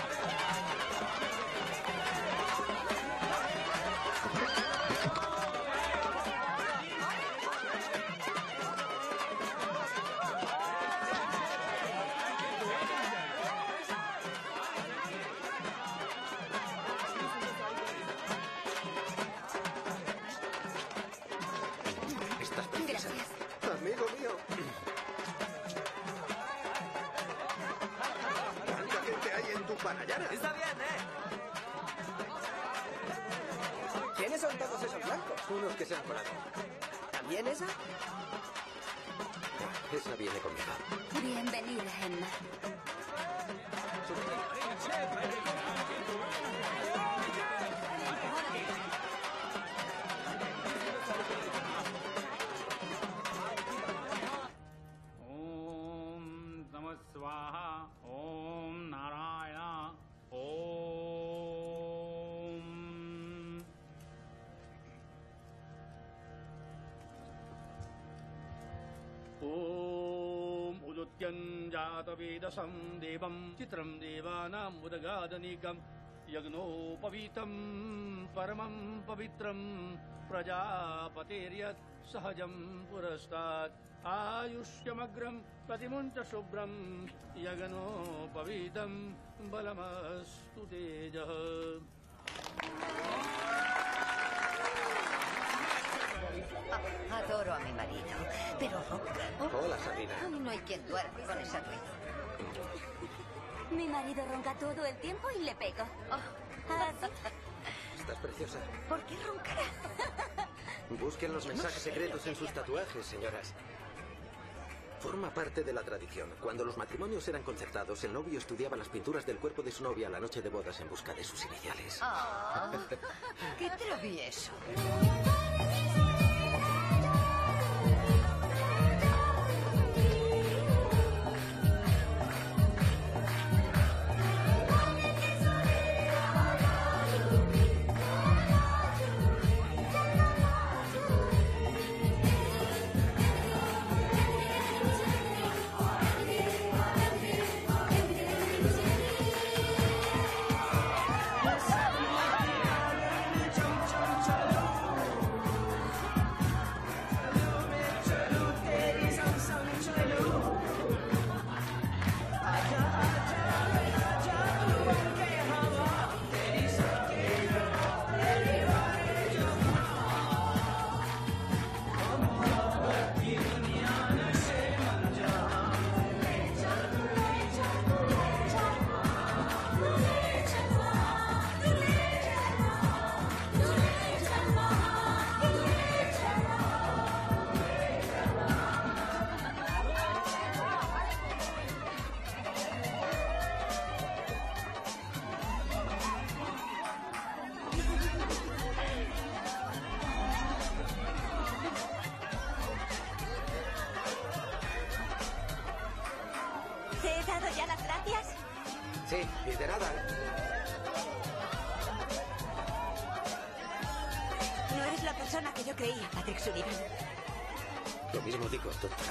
Está bien, ¿eh? ¿Quiénes son todos esos blancos? Unos que se han colado. ¿También esa? Esa viene conmigo. Bienvenida, Emma. रसं देवम् चित्रम् देवानाम् उदगादनीकम् यज्ञोपवीतम् परमम् पवित्रम् प्रजापतेर्यत् सहजम् पुरस्तात् आयुष्यमग्रम् प्रतिमुञ्च शुभ्रम् यज्ञोपवीतम् बलमस्तु तेज Adoro a mi marido, pero... Oh, Hola, Sabina. No hay quien duerma con esa dueña. Mi marido ronca todo el tiempo y le pego. ¿Ah, sí? Estás preciosa. ¿Por qué roncará? Busquen los mensajes secretos en sus tatuajes, señoras. Forma parte de la tradición. Cuando los matrimonios eran concertados, el novio estudiaba las pinturas del cuerpo de su novia la noche de bodas en busca de sus iniciales. Ah, ¡Qué travieso! Mismo digo, doctor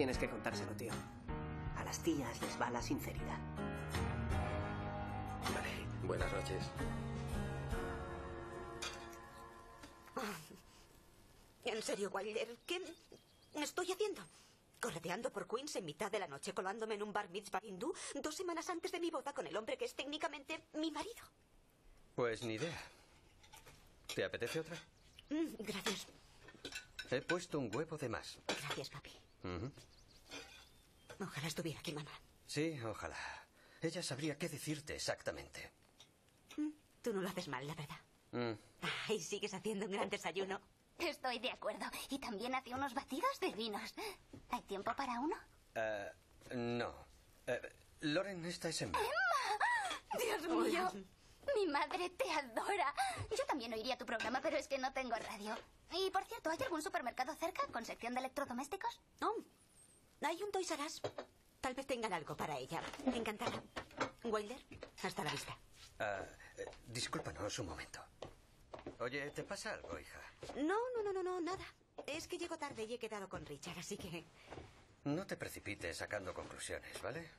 Tienes que contárselo, tío. A las tías les va la sinceridad. Vale, buenas noches. En serio, Wilder, ¿qué estoy haciendo? Correteando por Queens en mitad de la noche, colándome en un bar mitzvah hindú dos semanas antes de mi boda con el hombre que es técnicamente mi marido. Pues ni idea. ¿Te apetece otra? Mm, gracias, He puesto un huevo de más. gracias, papi. Ojalá estuviera aquí, mamá. Sí, ojalá. Ella sabría qué decirte exactamente. Tú no lo haces mal, la verdad. Mm. Ay, sigues haciendo un gran desayuno. Estoy de acuerdo. Y también hace unos batidos de vinos. ¿Hay tiempo para uno? Eh, no. Eh, Loren, esta es en... Dios mío. Mi madre te adora. Yo también oiría tu programa, pero es que no tengo radio. Y por cierto, ¿hay algún supermercado cerca con sección de electrodomésticos? No. Hay un Toys R Us. Tal vez tengan algo para ella. Encantada. Wilder, hasta la vista. Ah, eh, discúlpanos un momento. Oye, ¿te pasa algo, hija? No, no, no, no, no, nada. Es que llego tarde y he quedado con Richard, así que... No te precipites sacando conclusiones, ¿vale?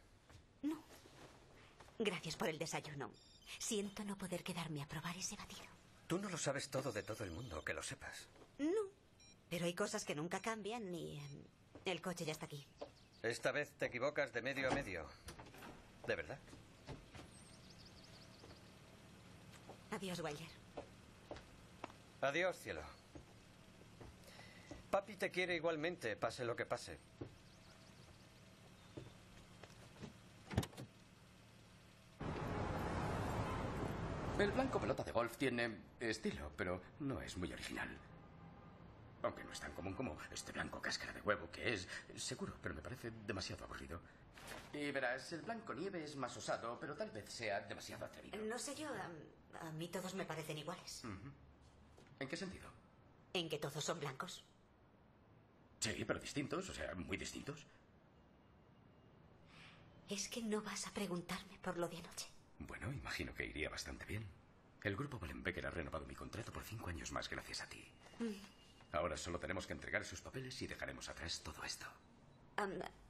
Gracias por el desayuno. Siento no poder quedarme a probar ese batido. Tú no lo sabes todo de todo el mundo, que lo sepas. No. Pero hay cosas que nunca cambian y... em, el coche ya está aquí. Esta vez te equivocas de medio a medio. ¿De verdad? Adiós, Wilder. Adiós, cielo. Papi te quiere igualmente, pase lo que pase. El blanco pelota de golf tiene estilo, pero no es muy original. Aunque no es tan común como este blanco cáscara de huevo, que es seguro, pero me parece demasiado aburrido. Y verás, el blanco nieve es más osado, pero tal vez sea demasiado atrevido. No sé yo, a, a mí todos me parecen iguales. ¿En qué sentido? En que todos son blancos. Sí, pero distintos, o sea, muy distintos. Es que no vas a preguntarme por lo de anoche. Bueno, imagino que iría bastante bien. El grupo Wallenbecker ha renovado mi contrato por cinco años más gracias a ti. Mm. Ahora solo tenemos que entregar sus papeles y dejaremos atrás todo esto.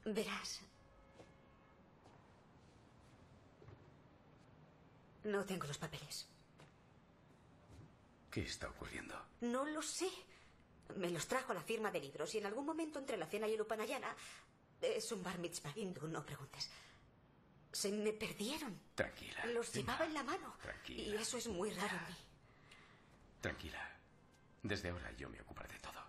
Verás. No tengo los papeles. ¿Qué está ocurriendo? No lo sé. Me los trajo a la firma de libros y en algún momento entre la cena y el Upanayana... Es un bar mitzvah hindú, no preguntes. Se me perdieron. Tranquila. Los llevaba en la mano. Tranquila. Y eso es muy raro en mí. Tranquila. Desde ahora yo me ocuparé de todo.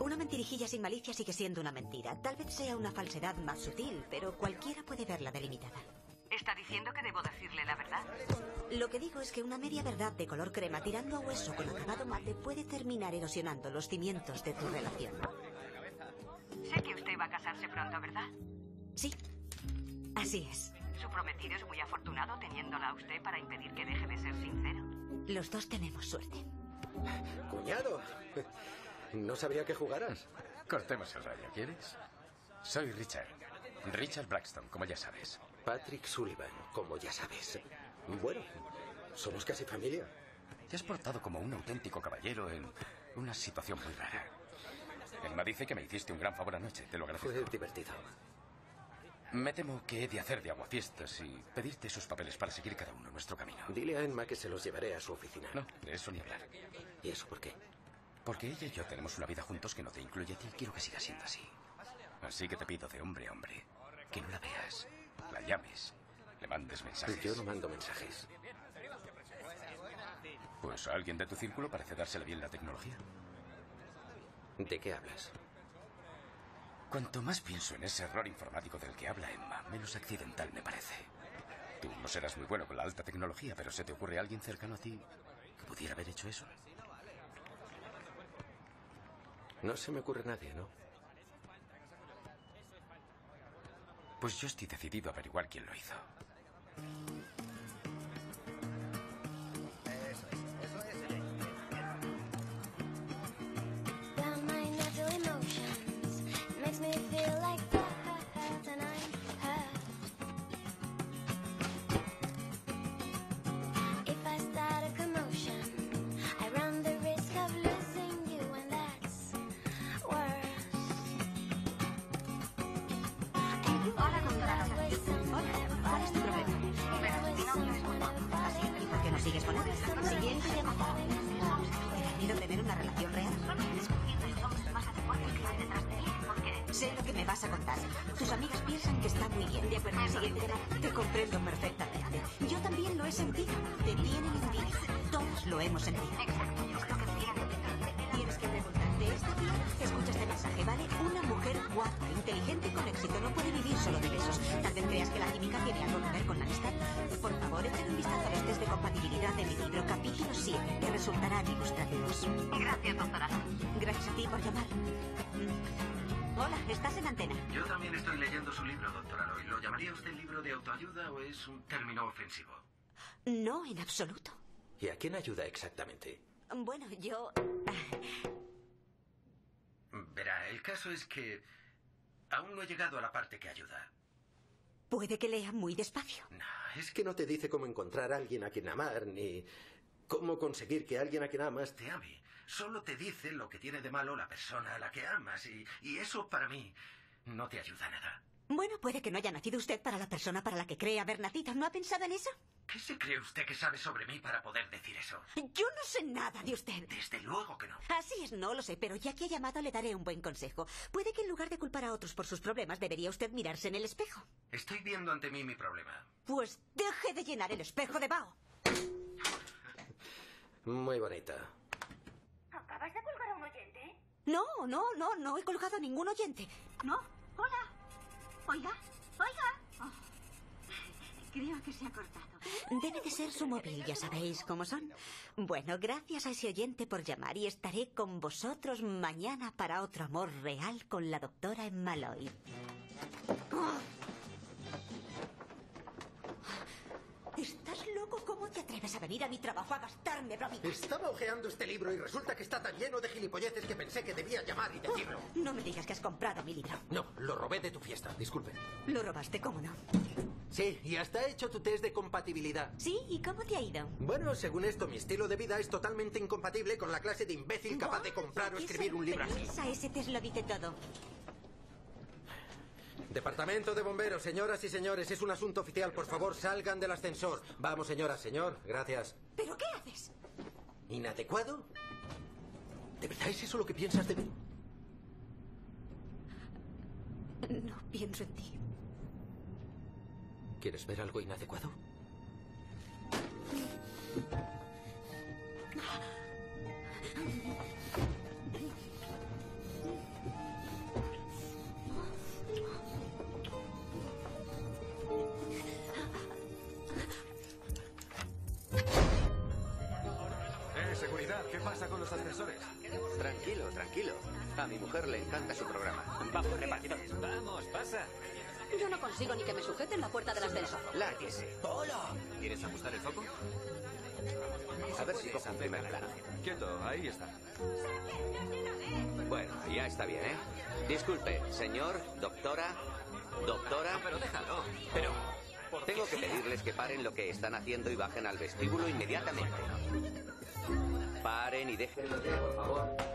Una mentirijilla sin malicia sigue siendo una mentira. Tal vez sea una falsedad más sutil, pero cualquiera puede verla delimitada. ¿Está diciendo que debo decirle la verdad? Lo que digo es que una media verdad de color crema tirando a hueso con acabado mate puede terminar erosionando los cimientos de tu relación. Sé que usted va a casarse pronto, ¿verdad? Sí, así es. Su prometido es muy afortunado teniéndola a usted para impedir que deje de ser sincero. Los dos tenemos suerte. Cuñado, no sabía que jugaras. Cortemos el rayo, ¿quieres? Soy Richard. Richard Blackstone, como ya sabes. Patrick Sullivan, como ya sabes. Bueno, somos casi familia. Te has portado como un auténtico caballero en una situación muy rara. Emma dice que me hiciste un gran favor anoche, te lo agradezco. Fue divertido. Me temo que he de hacer de aguafiestas y pedirte sus papeles para seguir cada uno nuestro camino. Dile a Emma que se los llevaré a su oficina. No, de eso ni hablar. ¿Y eso por qué? Porque ella y yo tenemos una vida juntos que no te incluye a ti y quiero que siga siendo así. Así que te pido de hombre a hombre que no la veas, la llames, le mandes mensajes. Yo no mando mensajes. Pues a alguien de tu círculo parece dársele bien la tecnología. ¿De qué hablas? Cuanto más pienso en ese error informático del que habla Emma, menos accidental me parece. Tú no serás muy bueno con la alta tecnología, pero ¿se te ocurre alguien cercano a ti que pudiera haber hecho eso? No se me ocurre nadie, ¿no? Pues yo estoy decidido a averiguar quién lo hizo. Hemos sentido. Exacto, yo creo que Tienes que preguntarte, esta tía, escucha este mensaje, ¿vale? Una mujer guapa, inteligente y con éxito no puede vivir solo de besos. Tal vez creas que la química tiene algo que ver con la amistad. Por favor, echen un vistazo a los test de compatibilidad de mi libro, capítulo 7, que resultarán ilustrativos. Gracias, doctora. Gracias a ti por llamar. Hola, estás en antena. Yo también estoy leyendo su libro, doctora Roy. ¿Lo llamaría usted libro de autoayuda o es un término ofensivo? No, en absoluto. ¿Y a quién ayuda exactamente? Bueno, yo... Verá, el caso es que aún no he llegado a la parte que ayuda. Puede que lea muy despacio. Es que no te dice cómo encontrar a alguien a quien amar, ni cómo conseguir que alguien a quien amas te ame. Solo te dice lo que tiene de malo la persona a la que amas y, y eso para mí no te ayuda nada. Bueno, puede que no haya nacido usted para la persona para la que cree haber nacido. ¿No ha pensado en eso? ¿Qué se cree usted que sabe sobre mí para poder decir eso? Yo no sé nada de usted. Desde luego que no. Así es, no lo sé, pero ya que ha llamado le daré un buen consejo. Puede que en lugar de culpar a otros por sus problemas, debería usted mirarse en el espejo. Estoy viendo ante mí mi problema. Pues deje de llenar el espejo de Bao. Muy bonita. ¿Acabas de colgar a un oyente? No, no, no, no he colgado a ningún oyente. No. Hola. Oiga. Oiga. Oh. Creo que se ha cortado. Debe de ser su móvil, ya sabéis cómo son. Bueno, gracias a ese oyente por llamar y estaré con vosotros mañana para otro amor real con la doctora Emma Lloyd. Oh. ¿Estás loco? ¿Cómo te atreves a venir a mi trabajo a gastarme bromitas? Estaba ojeando este libro y resulta que está tan lleno de gilipolleces que pensé que debía llamar y decirlo. No me digas que has comprado mi libro. No, lo robé de tu fiesta, disculpe. Lo robaste, ¿cómo no? Sí, y hasta he hecho tu test de compatibilidad. Sí, ¿y cómo te ha ido? Bueno, según esto, mi estilo de vida es totalmente incompatible con la clase de imbécil capaz de comprar o escribir un libro así. Ese test lo dice todo. Departamento de Bomberos, señoras y señores, es un asunto oficial. Por favor, salgan del ascensor. Vamos, señora, señor. Gracias. ¿Pero qué haces? ¿Inadecuado? ¿De verdad es eso lo que piensas de mí? No pienso en ti. ¿Quieres ver algo inadecuado? ¿Qué pasa con los ascensores? Tranquilo, tranquilo. A mi mujer le encanta su programa. Vamos, repartidor. Vamos, pasa. Yo no consigo ni que me sujeten la puerta del ascensor. Lárguese. ¡Hola! ¿Quieres ajustar el foco? A ver si cojo un primer plano. Quieto, ahí está. Bueno, ya está bien, ¿eh? Disculpe, señor, doctora, doctora. pero déjalo. Pero. Tengo que pedirles que paren lo que están haciendo y bajen al vestíbulo inmediatamente. Paren y dejen, por favor.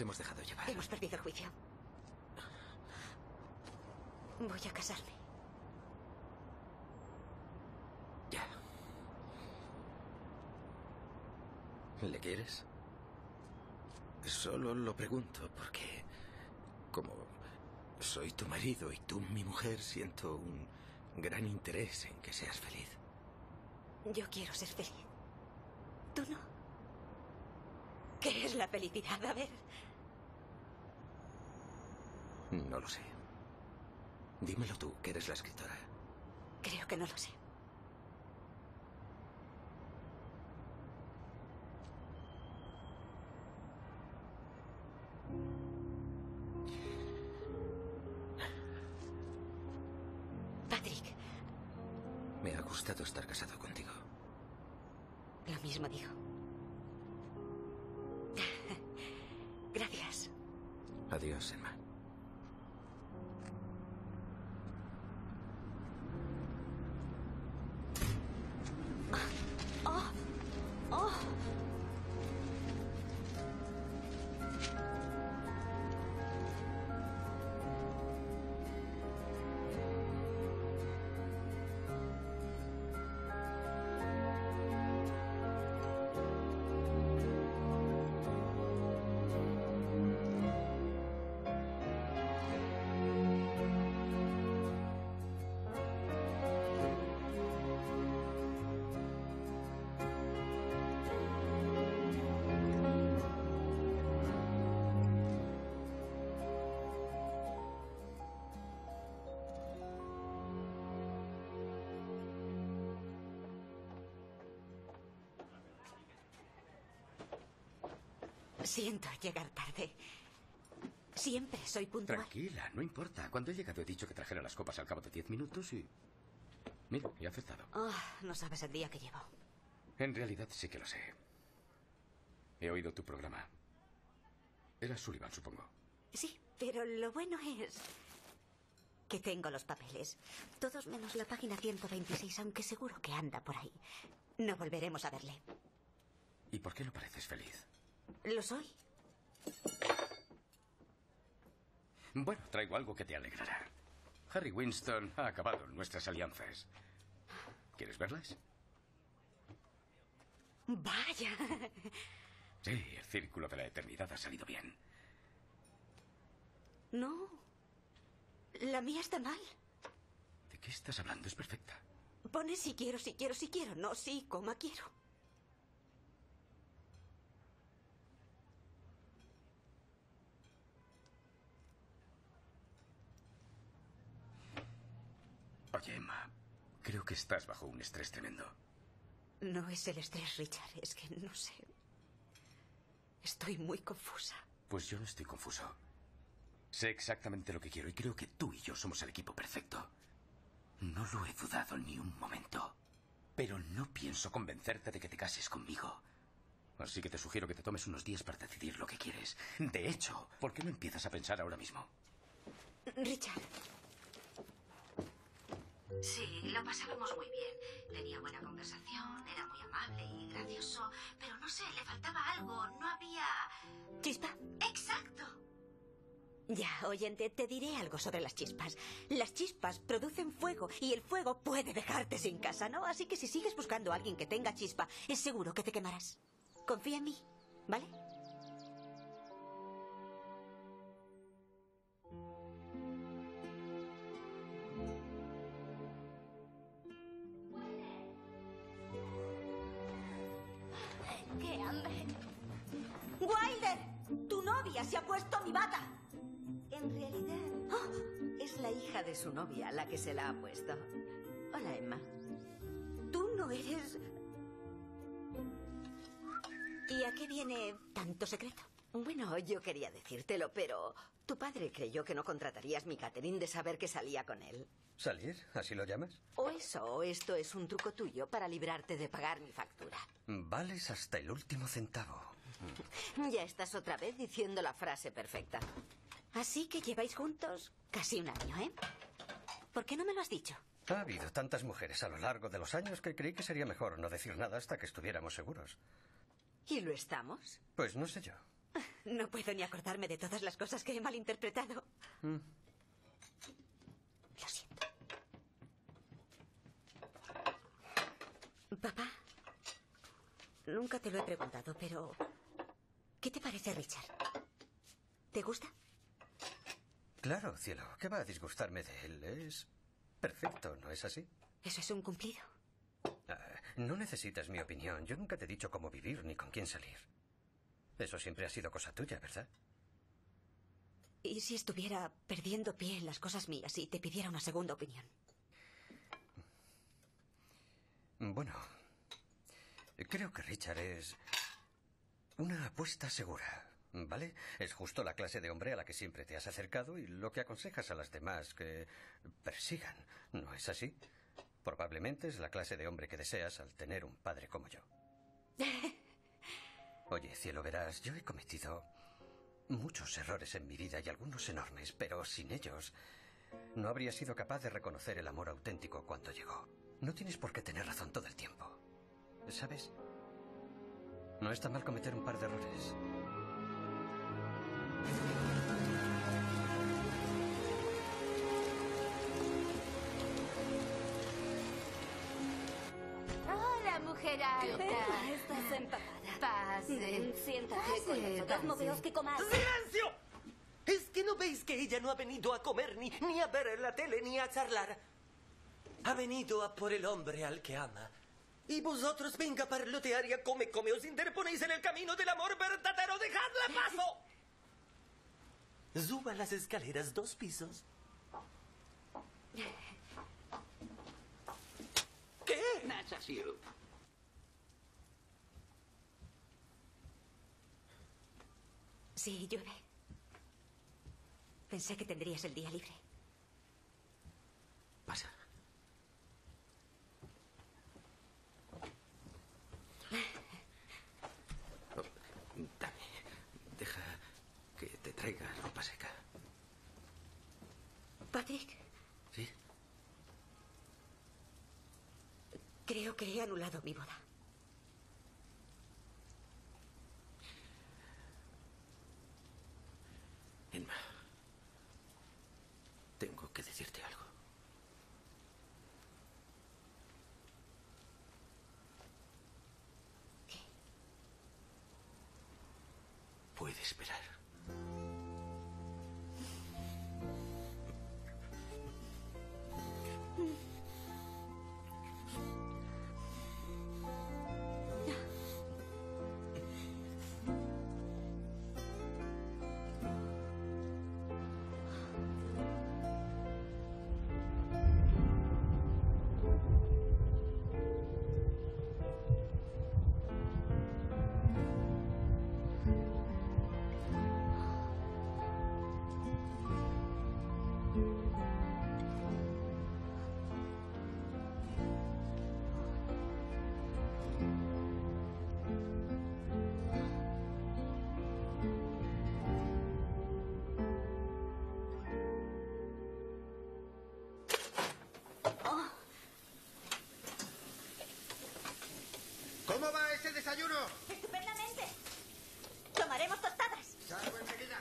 Nos hemos dejado llevar. Hemos perdido el juicio. Voy a casarme. Ya. ¿Le quieres? Solo lo pregunto porque, como soy tu marido y tú mi mujer, siento un gran interés en que seas feliz. Yo quiero ser feliz. ¿Tú no? ¿Qué es la felicidad? A ver. No lo sé. Dímelo tú, que eres la escritora. Creo que no lo sé. Patrick, Me ha gustado estar casado contigo. lo mismo digo. Gracias. Adiós, Emma. Siento llegar tarde. Siempre soy puntual. Tranquila, no importa. Cuando he llegado he dicho que trajera las copas al cabo de diez minutos y... Mira, he acertado. Ah, no sabes el día que llevo. En realidad sí que lo sé. He oído tu programa. Era Sullivan, supongo. Sí, pero lo bueno es que tengo los papeles. Todos menos la página 126, aunque seguro que anda por ahí. No volveremos a verle. ¿Y por qué no pareces feliz? Lo soy. Bueno, traigo algo que te alegrará. Harry Winston ha acabado nuestras alianzas. ¿Quieres verlas? Vaya. Sí, el círculo de la eternidad ha salido bien. No. La mía está mal. ¿De qué estás hablando? Es perfecta. Pone si quiero, si quiero, si quiero. No, sí, coma quiero. Oye, Emma, creo que estás bajo un estrés tremendo. No es el estrés, Richard. Es que no sé. Estoy muy confusa. Pues yo no estoy confuso. Sé exactamente lo que quiero y creo que tú y yo somos el equipo perfecto. No lo he dudado ni un momento. Pero no pienso convencerte de que te cases conmigo. Así que te sugiero que te tomes unos días para decidir lo que quieres. De hecho, ¿por qué no empiezas a pensar ahora mismo? Richard. Sí, lo pasábamos muy bien. Tenía buena conversación, era muy amable y gracioso, pero no sé, le faltaba algo, no había... ¿Chispa? Exacto. Ya, oyente, te diré algo sobre las chispas. Las chispas producen fuego y el fuego puede dejarte sin casa, ¿no? Así que si sigues buscando a alguien que tenga chispa, es seguro que te quemarás. Confía en mí, ¿vale? Se ha puesto mi bata! En realidad, es la hija de su novia la que se la ha puesto. Hola, Emma. Tú no eres... ¿Y a qué viene tanto secreto? Bueno, yo quería decírtelo, pero tu padre creyó que no contratarías mi catering de saber que salía con él. ¿Salir? ¿Así lo llamas? O eso, o esto es un truco tuyo para librarte de pagar mi factura. Vales hasta el último centavo. Ya estás otra vez diciendo la frase perfecta. Así que lleváis juntos casi un año, ¿eh? ¿Por qué no me lo has dicho? Ha habido tantas mujeres a lo largo de los años que creí que sería mejor no decir nada hasta que estuviéramos seguros. ¿Y lo estamos? Pues no sé yo. No puedo ni acordarme de todas las cosas que he malinterpretado. Mm. Lo siento. Papá, nunca te lo he preguntado, pero... ¿Qué te parece Richard? ¿Te gusta? Claro, cielo. ¿Qué va a disgustarme de él? Es perfecto, ¿no es así? Eso es un cumplido. Ah, no necesitas mi opinión. Yo nunca te he dicho cómo vivir ni con quién salir. Eso siempre ha sido cosa tuya, ¿verdad? ¿Y si estuviera perdiendo pie en las cosas mías y te pidiera una segunda opinión? Bueno, creo que Richard es una apuesta segura, ¿vale? Es justo la clase de hombre a la que siempre te has acercado y lo que aconsejas a las demás que persigan, ¿no es así? Probablemente es la clase de hombre que deseas al tener un padre como yo. Oye, cielo, verás, yo he cometido muchos errores en mi vida y algunos enormes, pero sin ellos no habría sido capaz de reconocer el amor auténtico cuando llegó. No tienes por qué tener razón todo el tiempo. ¿Sabes? No está mal cometer un par de errores. Hola, mujer alta. Estás empapada. Pase. Ven, siéntate Pase, con nosotros. pase. Moveos que comáis. ¡Silencio! ¿Es que no veis que ella no ha venido a comer ni, ni a ver la tele ni a charlar? Ha venido a por el hombre al que ama. Y vosotros venga a parlotear y a come, come, os interponéis en el camino del amor verdadero. ¡Dejadla paso! Suba las escaleras dos pisos. ¿Qué? Sí, llueve. Pensé que tendrías el día libre. Pasa. Oh, dame. Deja que te traiga ropa seca. Patrick, ¿Sí? creo que he anulado mi boda. ¿Cómo va ese desayuno? ¡Estupendamente! Tomaremos tostadas. Salgo enseguida.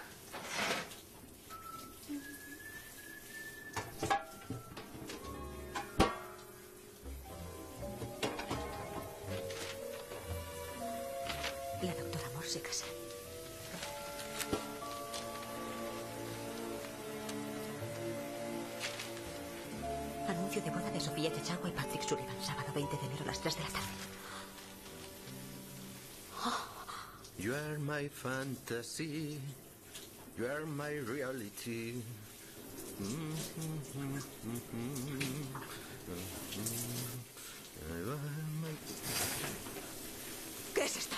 La doctora Moore se casa. Anuncio de boda de Sofía Chechagua y Patrick Sullivan, sábado 20 de enero a las 3 de la tarde. You are my fantasy. You are my reality. My- ¿Qué es esto?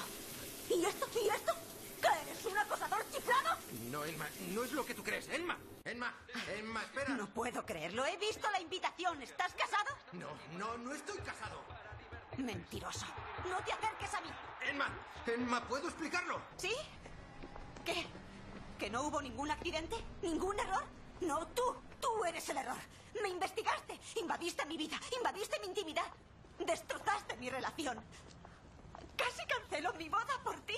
¿Y esto? ¿Y esto? ¿Qué eres un acosador chiflado? No, Emma, no es lo que tú crees. Emma, Emma, Emma, espera. No puedo creerlo. He visto la invitación. ¿Estás casado? No, no, no estoy casado. Mentiroso. No te acerques a. Emma, Emma, ¿puedo explicarlo? ¿Sí? ¿Qué? ¿Que no hubo ningún accidente? ¿Ningún error? No, tú. Tú eres el error. Me investigaste. Invadiste mi vida. Invadiste mi intimidad. Destrozaste mi relación. Casi cancelo mi boda por ti.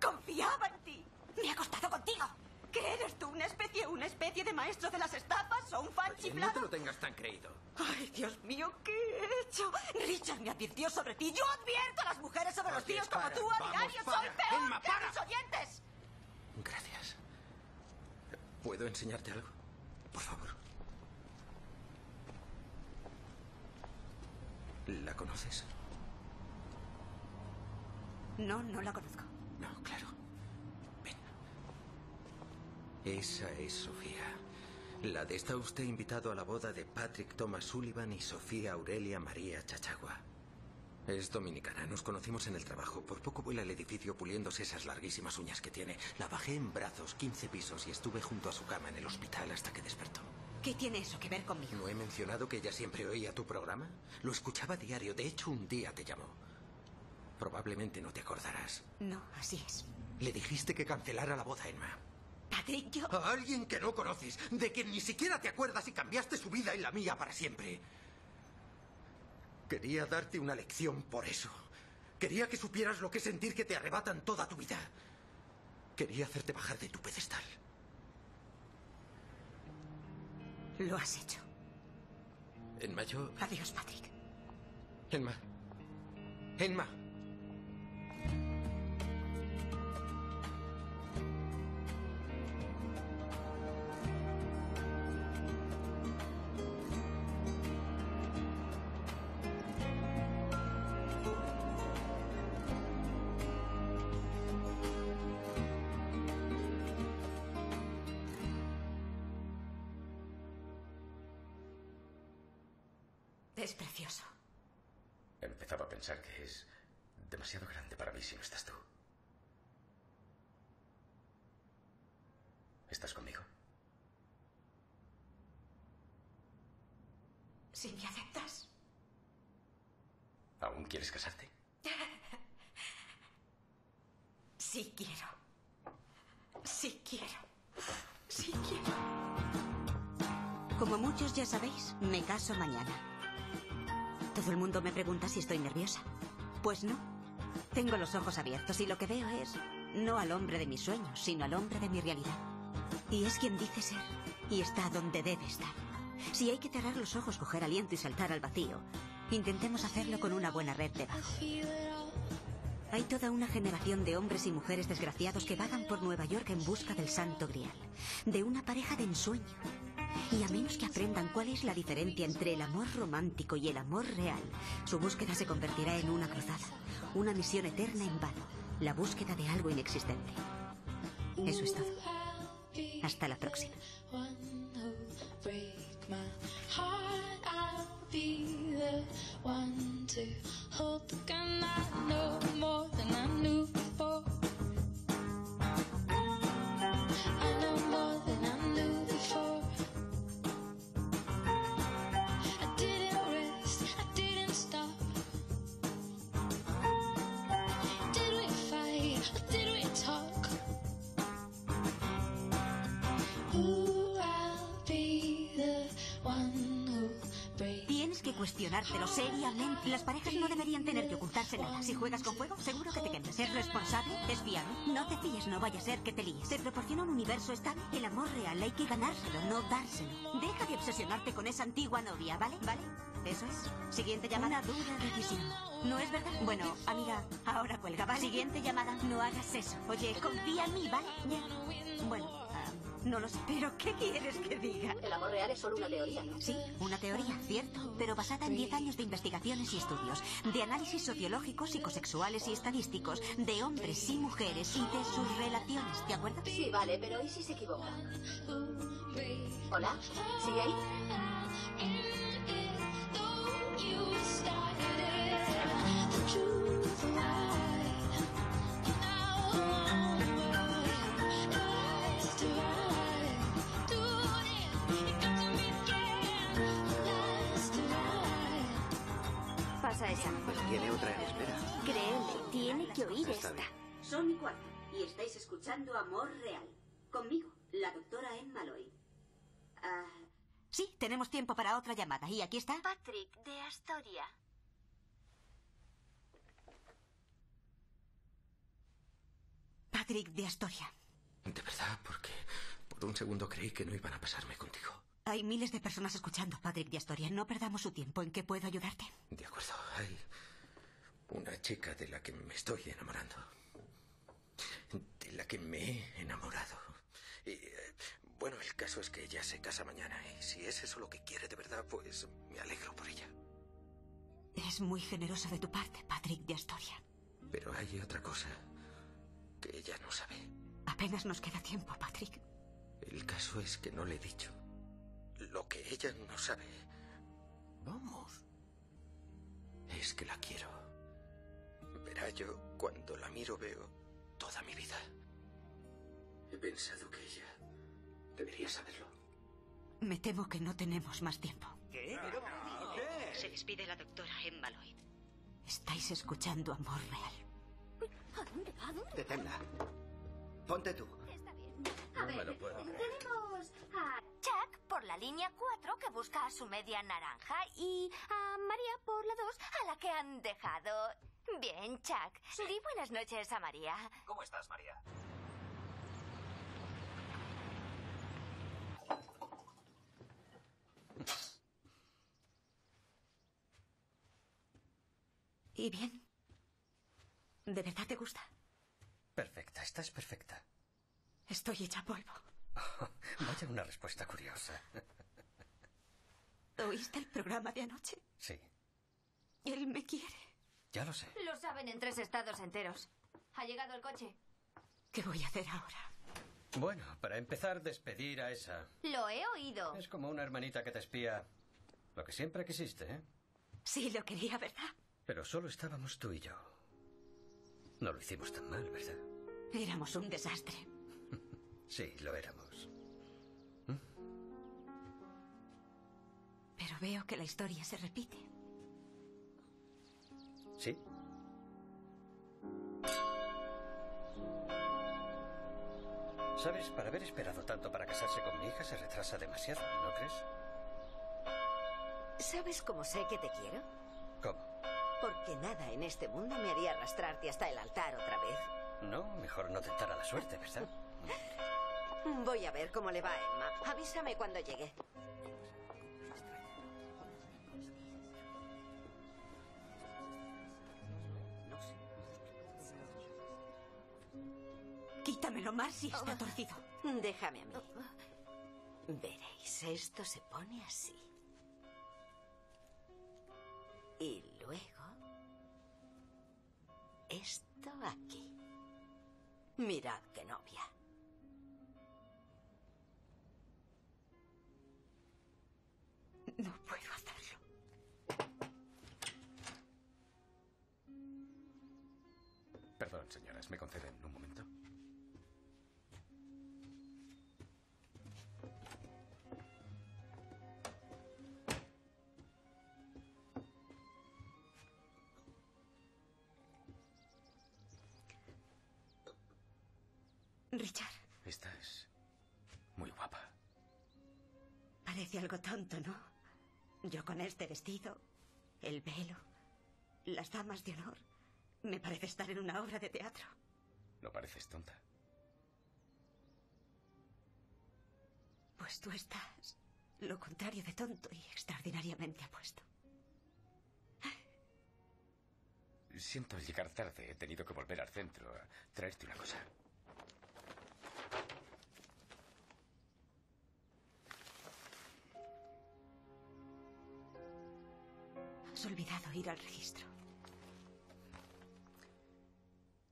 Confiaba en ti. Me he acostado contigo. ¿Qué eres tú? ¿Una especie, una especie de maestro de las estafas o un fan No te chiflado? lo tengas tan creído. Ay, Dios mío, ¿qué hecho? Richard me advirtió sobre ti. Yo advierto a las mujeres sobre los tíos como tú a vamos, diario. para. Soy peor Emma, que para. mis oyentes. Gracias. ¿Puedo enseñarte algo? Por favor. ¿La conoces? No, no la conozco. No, claro. Ven. Esa es Sofía. La de está usted invitado a la boda de Patrick Thomas Sullivan y Sofía Aurelia María Chachagua. Es dominicana. Nos conocimos en el trabajo. Por poco vuela el edificio puliéndose esas larguísimas uñas que tiene. La bajé en brazos, 15 pisos, y estuve junto a su cama en el hospital hasta que despertó. ¿Qué tiene eso que ver conmigo? ¿No he mencionado que ella siempre oía tu programa? Lo escuchaba a diario. De hecho, un día te llamó. Probablemente no te acordarás. No, así es. Le dijiste que cancelara la boda, Emma. Yo... A alguien que no conoces, de quien ni siquiera te acuerdas y cambiaste su vida y la mía para siempre. Quería darte una lección por eso. Quería que supieras lo que es sentir que te arrebatan toda tu vida. Quería hacerte bajar de tu pedestal. Lo has hecho. Enma, yo... Adiós, Patrick. Enma. Enma. Si me aceptas. ¿Aún quieres casarte? Sí quiero. Sí quiero. Sí quiero. Como muchos ya sabéis, me caso mañana. Todo el mundo me pregunta si estoy nerviosa. Pues no. Tengo los ojos abiertos y lo que veo es no al hombre de mis sueños, sino al hombre de mi realidad. Y es quien dice ser y está donde debe estar. Si hay que cerrar los ojos, coger aliento y saltar al vacío, intentemos hacerlo con una buena red debajo. Hay toda una generación de hombres y mujeres desgraciados que vagan por Nueva York en busca del santo grial, de una pareja de ensueño. Y a menos que aprendan cuál es la diferencia entre el amor romántico y el amor real, su búsqueda se convertirá en una cruzada, una misión eterna en vano, la búsqueda de algo inexistente. Eso es todo. Hasta la próxima. Be the one to hold the gun. I know more than I knew cuestionártelo seriamente. Las parejas no deberían tener que ocultarse nada. Si juegas con fuego, seguro que te quemas. ¿Es responsable? ¿Es fiable? No te fíes, no vaya a ser que te líes. Te proporciona un universo estable. El amor real hay que ganárselo, no dárselo. Deja de obsesionarte con esa antigua novia, ¿vale? ¿Vale? Eso es. Siguiente llamada. Una dura decisión. ¿No es verdad? Bueno, amiga, ahora cuelga, ¿vale? Siguiente llamada. No hagas eso. Oye, confía en mí, ¿vale? Ya. Bueno, no lo sé. ¿Pero qué quieres que diga? El amor real es solo una teoría, ¿no? Sí, una teoría, cierto, pero basada en 10 años de investigaciones y estudios, de análisis sociológicos, psicosexuales y estadísticos, de hombres y mujeres y de sus relaciones, ¿de acuerdo? Sí, vale, pero ¿y si se equivoca? ¿Hola? ¿Sigue ahí? Pasa esa. Pues tiene otra en espera. Créeme, tiene que oír Está esta. bien. Son mi cuarta y estáis escuchando Amor Real. Conmigo, la doctora Emma Lloyd. Ah, sí, tenemos tiempo para otra llamada. ¿Y aquí está? Patrick, de Astoria. Patrick de Astoria. De verdad, porque por un segundo creí que no iban a pasarme contigo. Hay miles de personas escuchando, Patrick de Astoria. No perdamos su tiempo. ¿En qué puedo ayudarte? De acuerdo, hay una chica de la que me estoy enamorando. De la que me he enamorado. Y, eh, bueno, el caso es que ella se casa mañana y si es eso lo que quiere de verdad, pues me alegro por ella. Es muy generoso de tu parte, Patrick de Astoria. Pero hay otra cosa que ella no sabe. Apenas nos queda tiempo, Patrick. El caso es que no le he dicho. Lo que ella no sabe. Vamos. Es que la quiero. Verá, yo cuando la miro veo toda mi vida. He pensado que ella debería saberlo. Me temo que no tenemos más tiempo. ¿Qué? ¿Pero qué? Se despide la doctora Emma Lloyd. Estáis escuchando Amor Real. ¿A dónde va? ¿A dónde? Deténla. Ponte tú. A No ver, me lo puedo creer. tenemos a por la línea 4 que busca a su media naranja y a María por la 2 a la que han dejado. Bien, Chuck. Di buenas noches a María. ¿Cómo estás, María? ¿Y bien? ¿De verdad te gusta? Perfecta, estás perfecta. Estoy hecha polvo. Vaya una respuesta curiosa. ¿Oíste el programa de anoche? Sí, Él me quiere. ya lo sé. Lo saben en tres estados enteros. ¿Ha llegado el coche? ¿Qué voy a hacer ahora? Bueno, para empezar, despedir a esa. Lo he oído. Es como una hermanita que te espía. Lo que siempre quisiste, ¿eh? Sí, lo quería, ¿verdad? Pero solo estábamos tú y yo. No lo hicimos tan mal, ¿verdad? Éramos un desastre. Sí, lo éramos. Pero veo que la historia se repite. ¿Sí? ¿Sabes? Para haber esperado tanto para casarse con mi hija se retrasa demasiado, ¿no crees? ¿Sabes cómo sé que te quiero? ¿Cómo? Porque nada en este mundo me haría arrastrarte hasta el altar otra vez. No, mejor no tentar a la suerte, ¿verdad? Voy a ver cómo le va a Emma. Avísame cuando llegue. Más si está torcido. Déjame a mí. Veréis, esto se pone así. Y luego... Esto aquí. Mirad qué novia. No puedo hacerlo. Perdón, señoras, ¿me conceden un momento? ¿No? Yo con este vestido, el velo, las damas de honor. Me parece estar en una obra de teatro. No pareces tonta. Pues tú estás lo contrario de tonto y extraordinariamente apuesto. Siento llegar tarde. He tenido que volver al centro a traerte una cosa. Has olvidado ir al registro.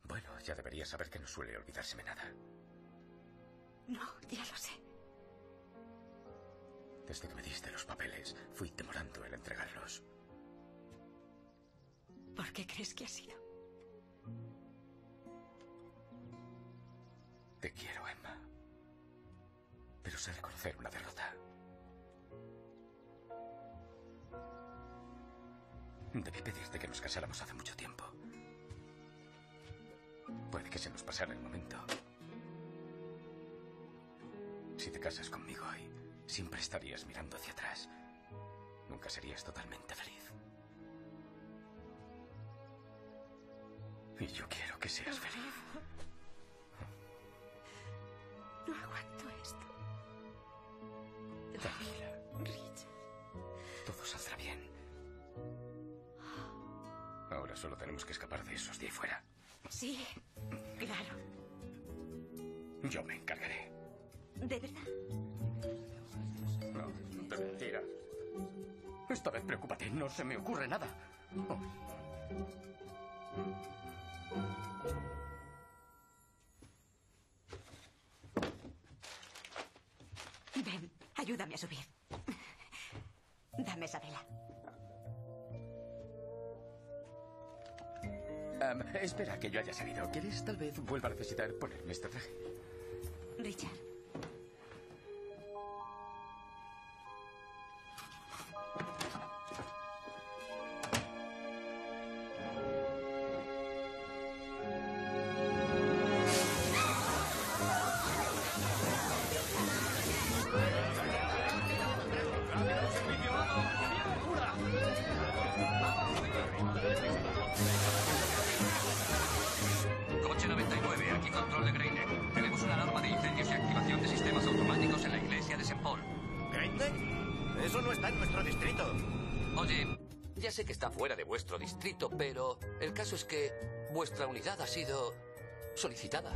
Bueno, ya deberías saber que no suele olvidárseme nada. No, ya lo sé. Desde que me diste los papeles, fui demorando el entregarlos. ¿Por qué crees que ha sido? Te quiero, Emma. Pero sé reconocer una derrota. Debí pedirte que nos casáramos hace mucho tiempo. Puede que se nos pasara el momento. Si te casas conmigo hoy, siempre estarías mirando hacia atrás. Nunca serías totalmente feliz. Y yo quiero que seas feliz. No aguanto esto. Tranquila. Solo tenemos que escapar de esos de ahí fuera. Sí, claro. Yo me encargaré. ¿De verdad? No, de mentira. Esta vez preocúpate, no se me ocurre nada. Oh. Ven, ayúdame a subir. Dame esa vela. Espera que yo haya salido. ¿Quieres tal vez vuelva a necesitar ponerme este traje? Richard. Fuera de vuestro distrito, pero el caso es que vuestra unidad ha sido solicitada.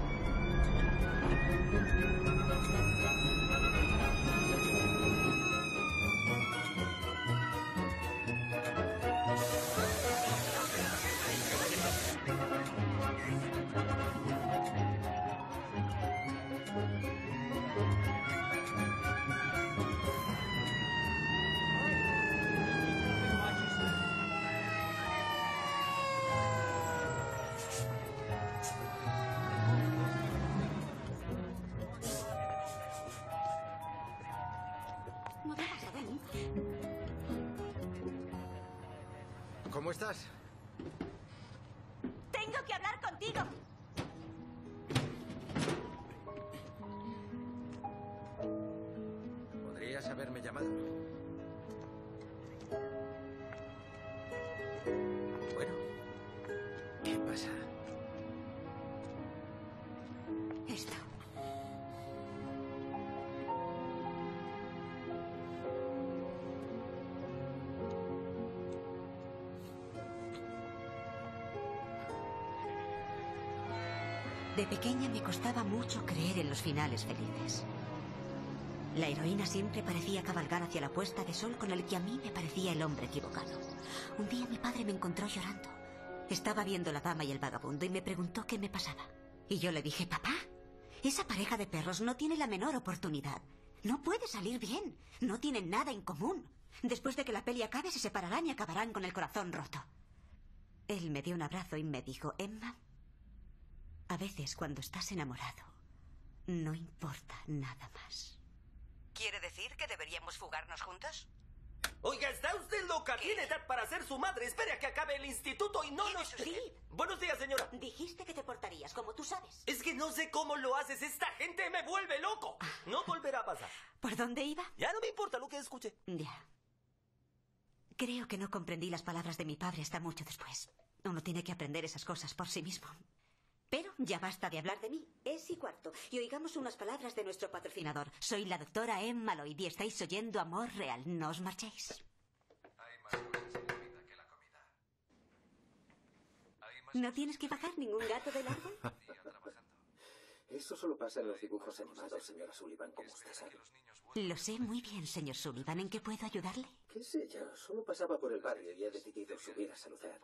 De pequeña me costaba mucho creer en los finales felices. La heroína siempre parecía cabalgar hacia la puesta de sol con el que a mí me parecía el hombre equivocado. Un día mi padre me encontró llorando. Estaba viendo La Dama y el Vagabundo y me preguntó qué me pasaba. Y yo le dije, papá, esa pareja de perros no tiene la menor oportunidad. No puede salir bien. No tienen nada en común. Después de que la peli acabe, se separarán y acabarán con el corazón roto. Él me dio un abrazo y me dijo, Emma, a veces cuando estás enamorado, no importa nada más. ¿Quiere decir que deberíamos fugarnos juntos? Oiga, ¿está usted loca? Tiene edad para ser su madre. Espere a que acabe el instituto y no nos... Sí. Buenos días, señora. Dijiste que te portarías como tú sabes. Es que no sé cómo lo haces. Esta gente me vuelve loco. No volverá a pasar. ¿Por dónde iba? Ya no me importa lo que escuche. Ya. Creo que no comprendí las palabras de mi padre hasta mucho después. Uno tiene que aprender esas cosas por sí mismo. Pero ya basta de hablar de mí. Es y cuarto. Y oigamos unas palabras de nuestro patrocinador. Soy la doctora Emma Lloyd y estáis oyendo Amor Real. No os marchéis. ¿No tienes que bajar ningún gato del árbol? Eso solo pasa en los dibujos animados, señora Sullivan, como usted sabe. Lo sé muy bien, señor Sullivan. ¿En qué puedo ayudarle? ¿Qué sé yo? Solo pasaba por el barrio y he decidido subir a saludar.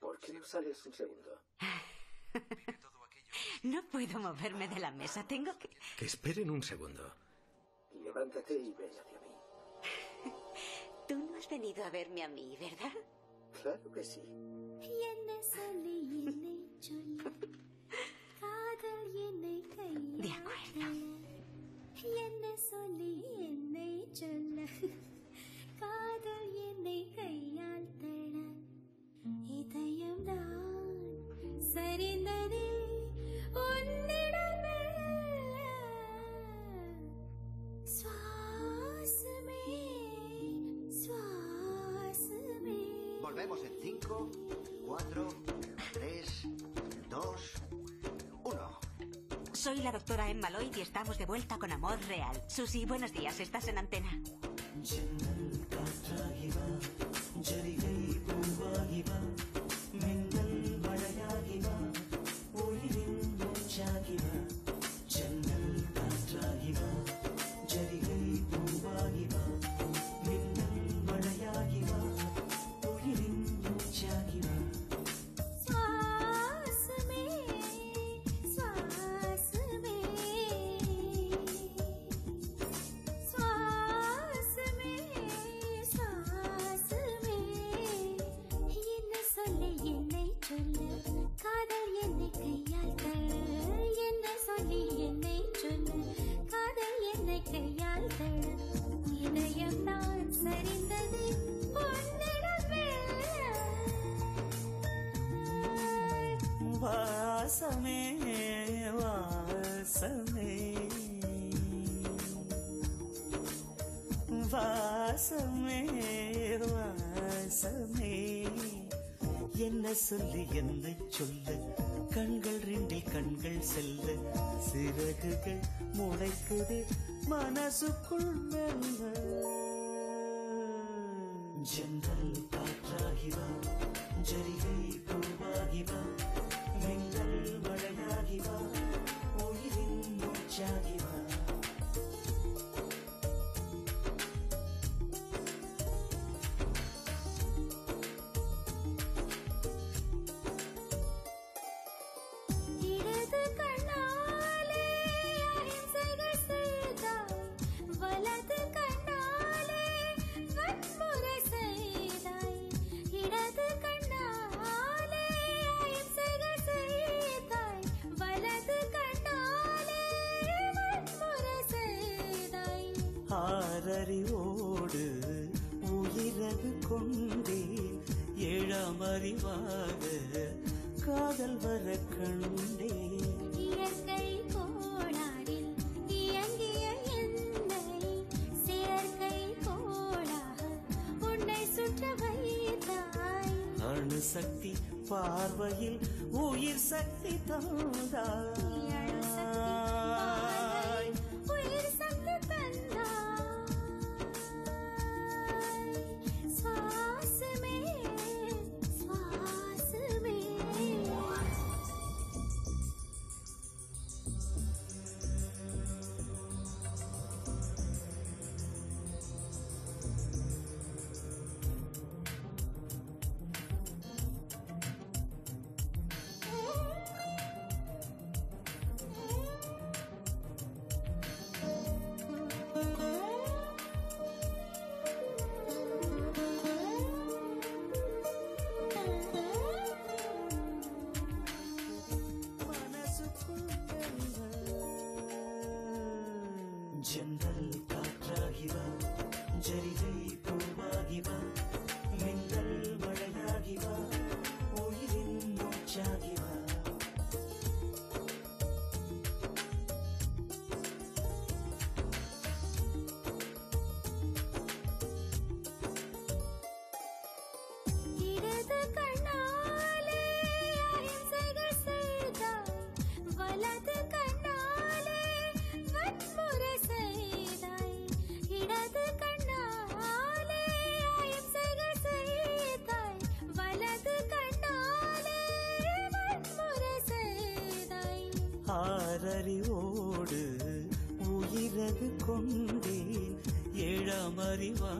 ¿Por qué no sales un segundo? No puedo moverme de la mesa. Tengo que... Que esperen un segundo. Levántate y ven hacia mí. Tú no has venido a verme a mí, ¿verdad? Claro que sí. De acuerdo. என்ன சொல்லி என்னை சொல்ல காதல் என்னை கையால் தட இதயம் தான் சரிந்ததே உன்னிடம் மெல்ல. சுவாசமே சுவாசமே Volvemos en 5, 4, 3, 2, 1. Soy la doctora Emma Lloyd y estamos de vuelta con Amor Real. Susi, buenos días. Estás en antena. சொல்லி என்னை சொல்லு. கண்கள் ரெண்டில் கண்கள் செல்ல. சிறகுகள் முளைக்குது. மனசுக்குள் மெல்ல ஜென்ரல் ஆறறிவோடு உயிரது கொண்டேன் ஏழாம் அறிவாக காதல் வர கண்டேன் அணு சக்தி பார்வையில் உயிர் சக்தி தாண்டா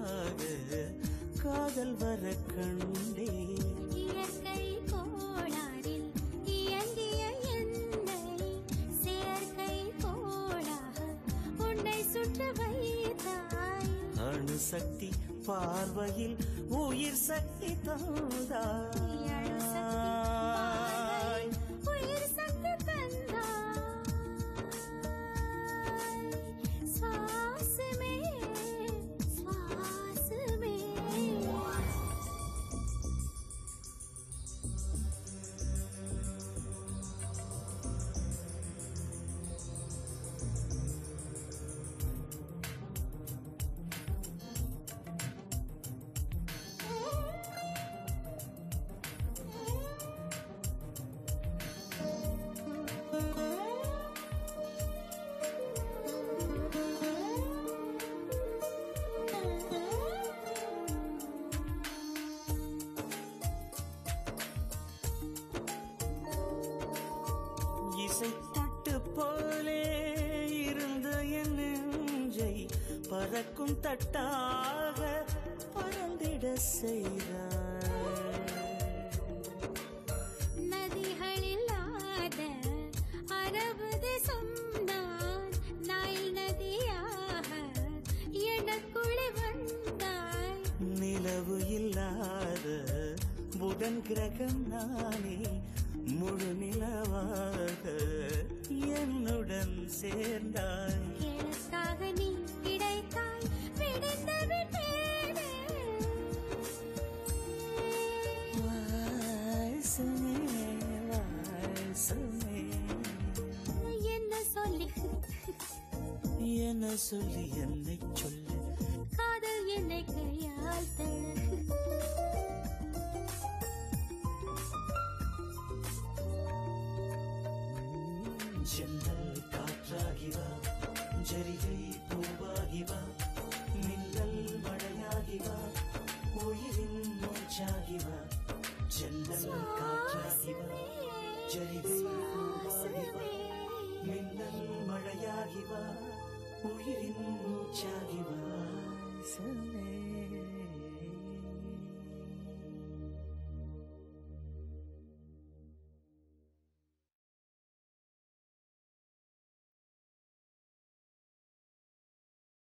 காரணமாக காதல் வர கண்டே இயற்கை கோளாறில் இயங்கிய என்னை செயற்கை கோளாக உன்னை சுற்று வைத்தாய். அணு சக்தி பார்வையில் உயிர் சக்தி தாதா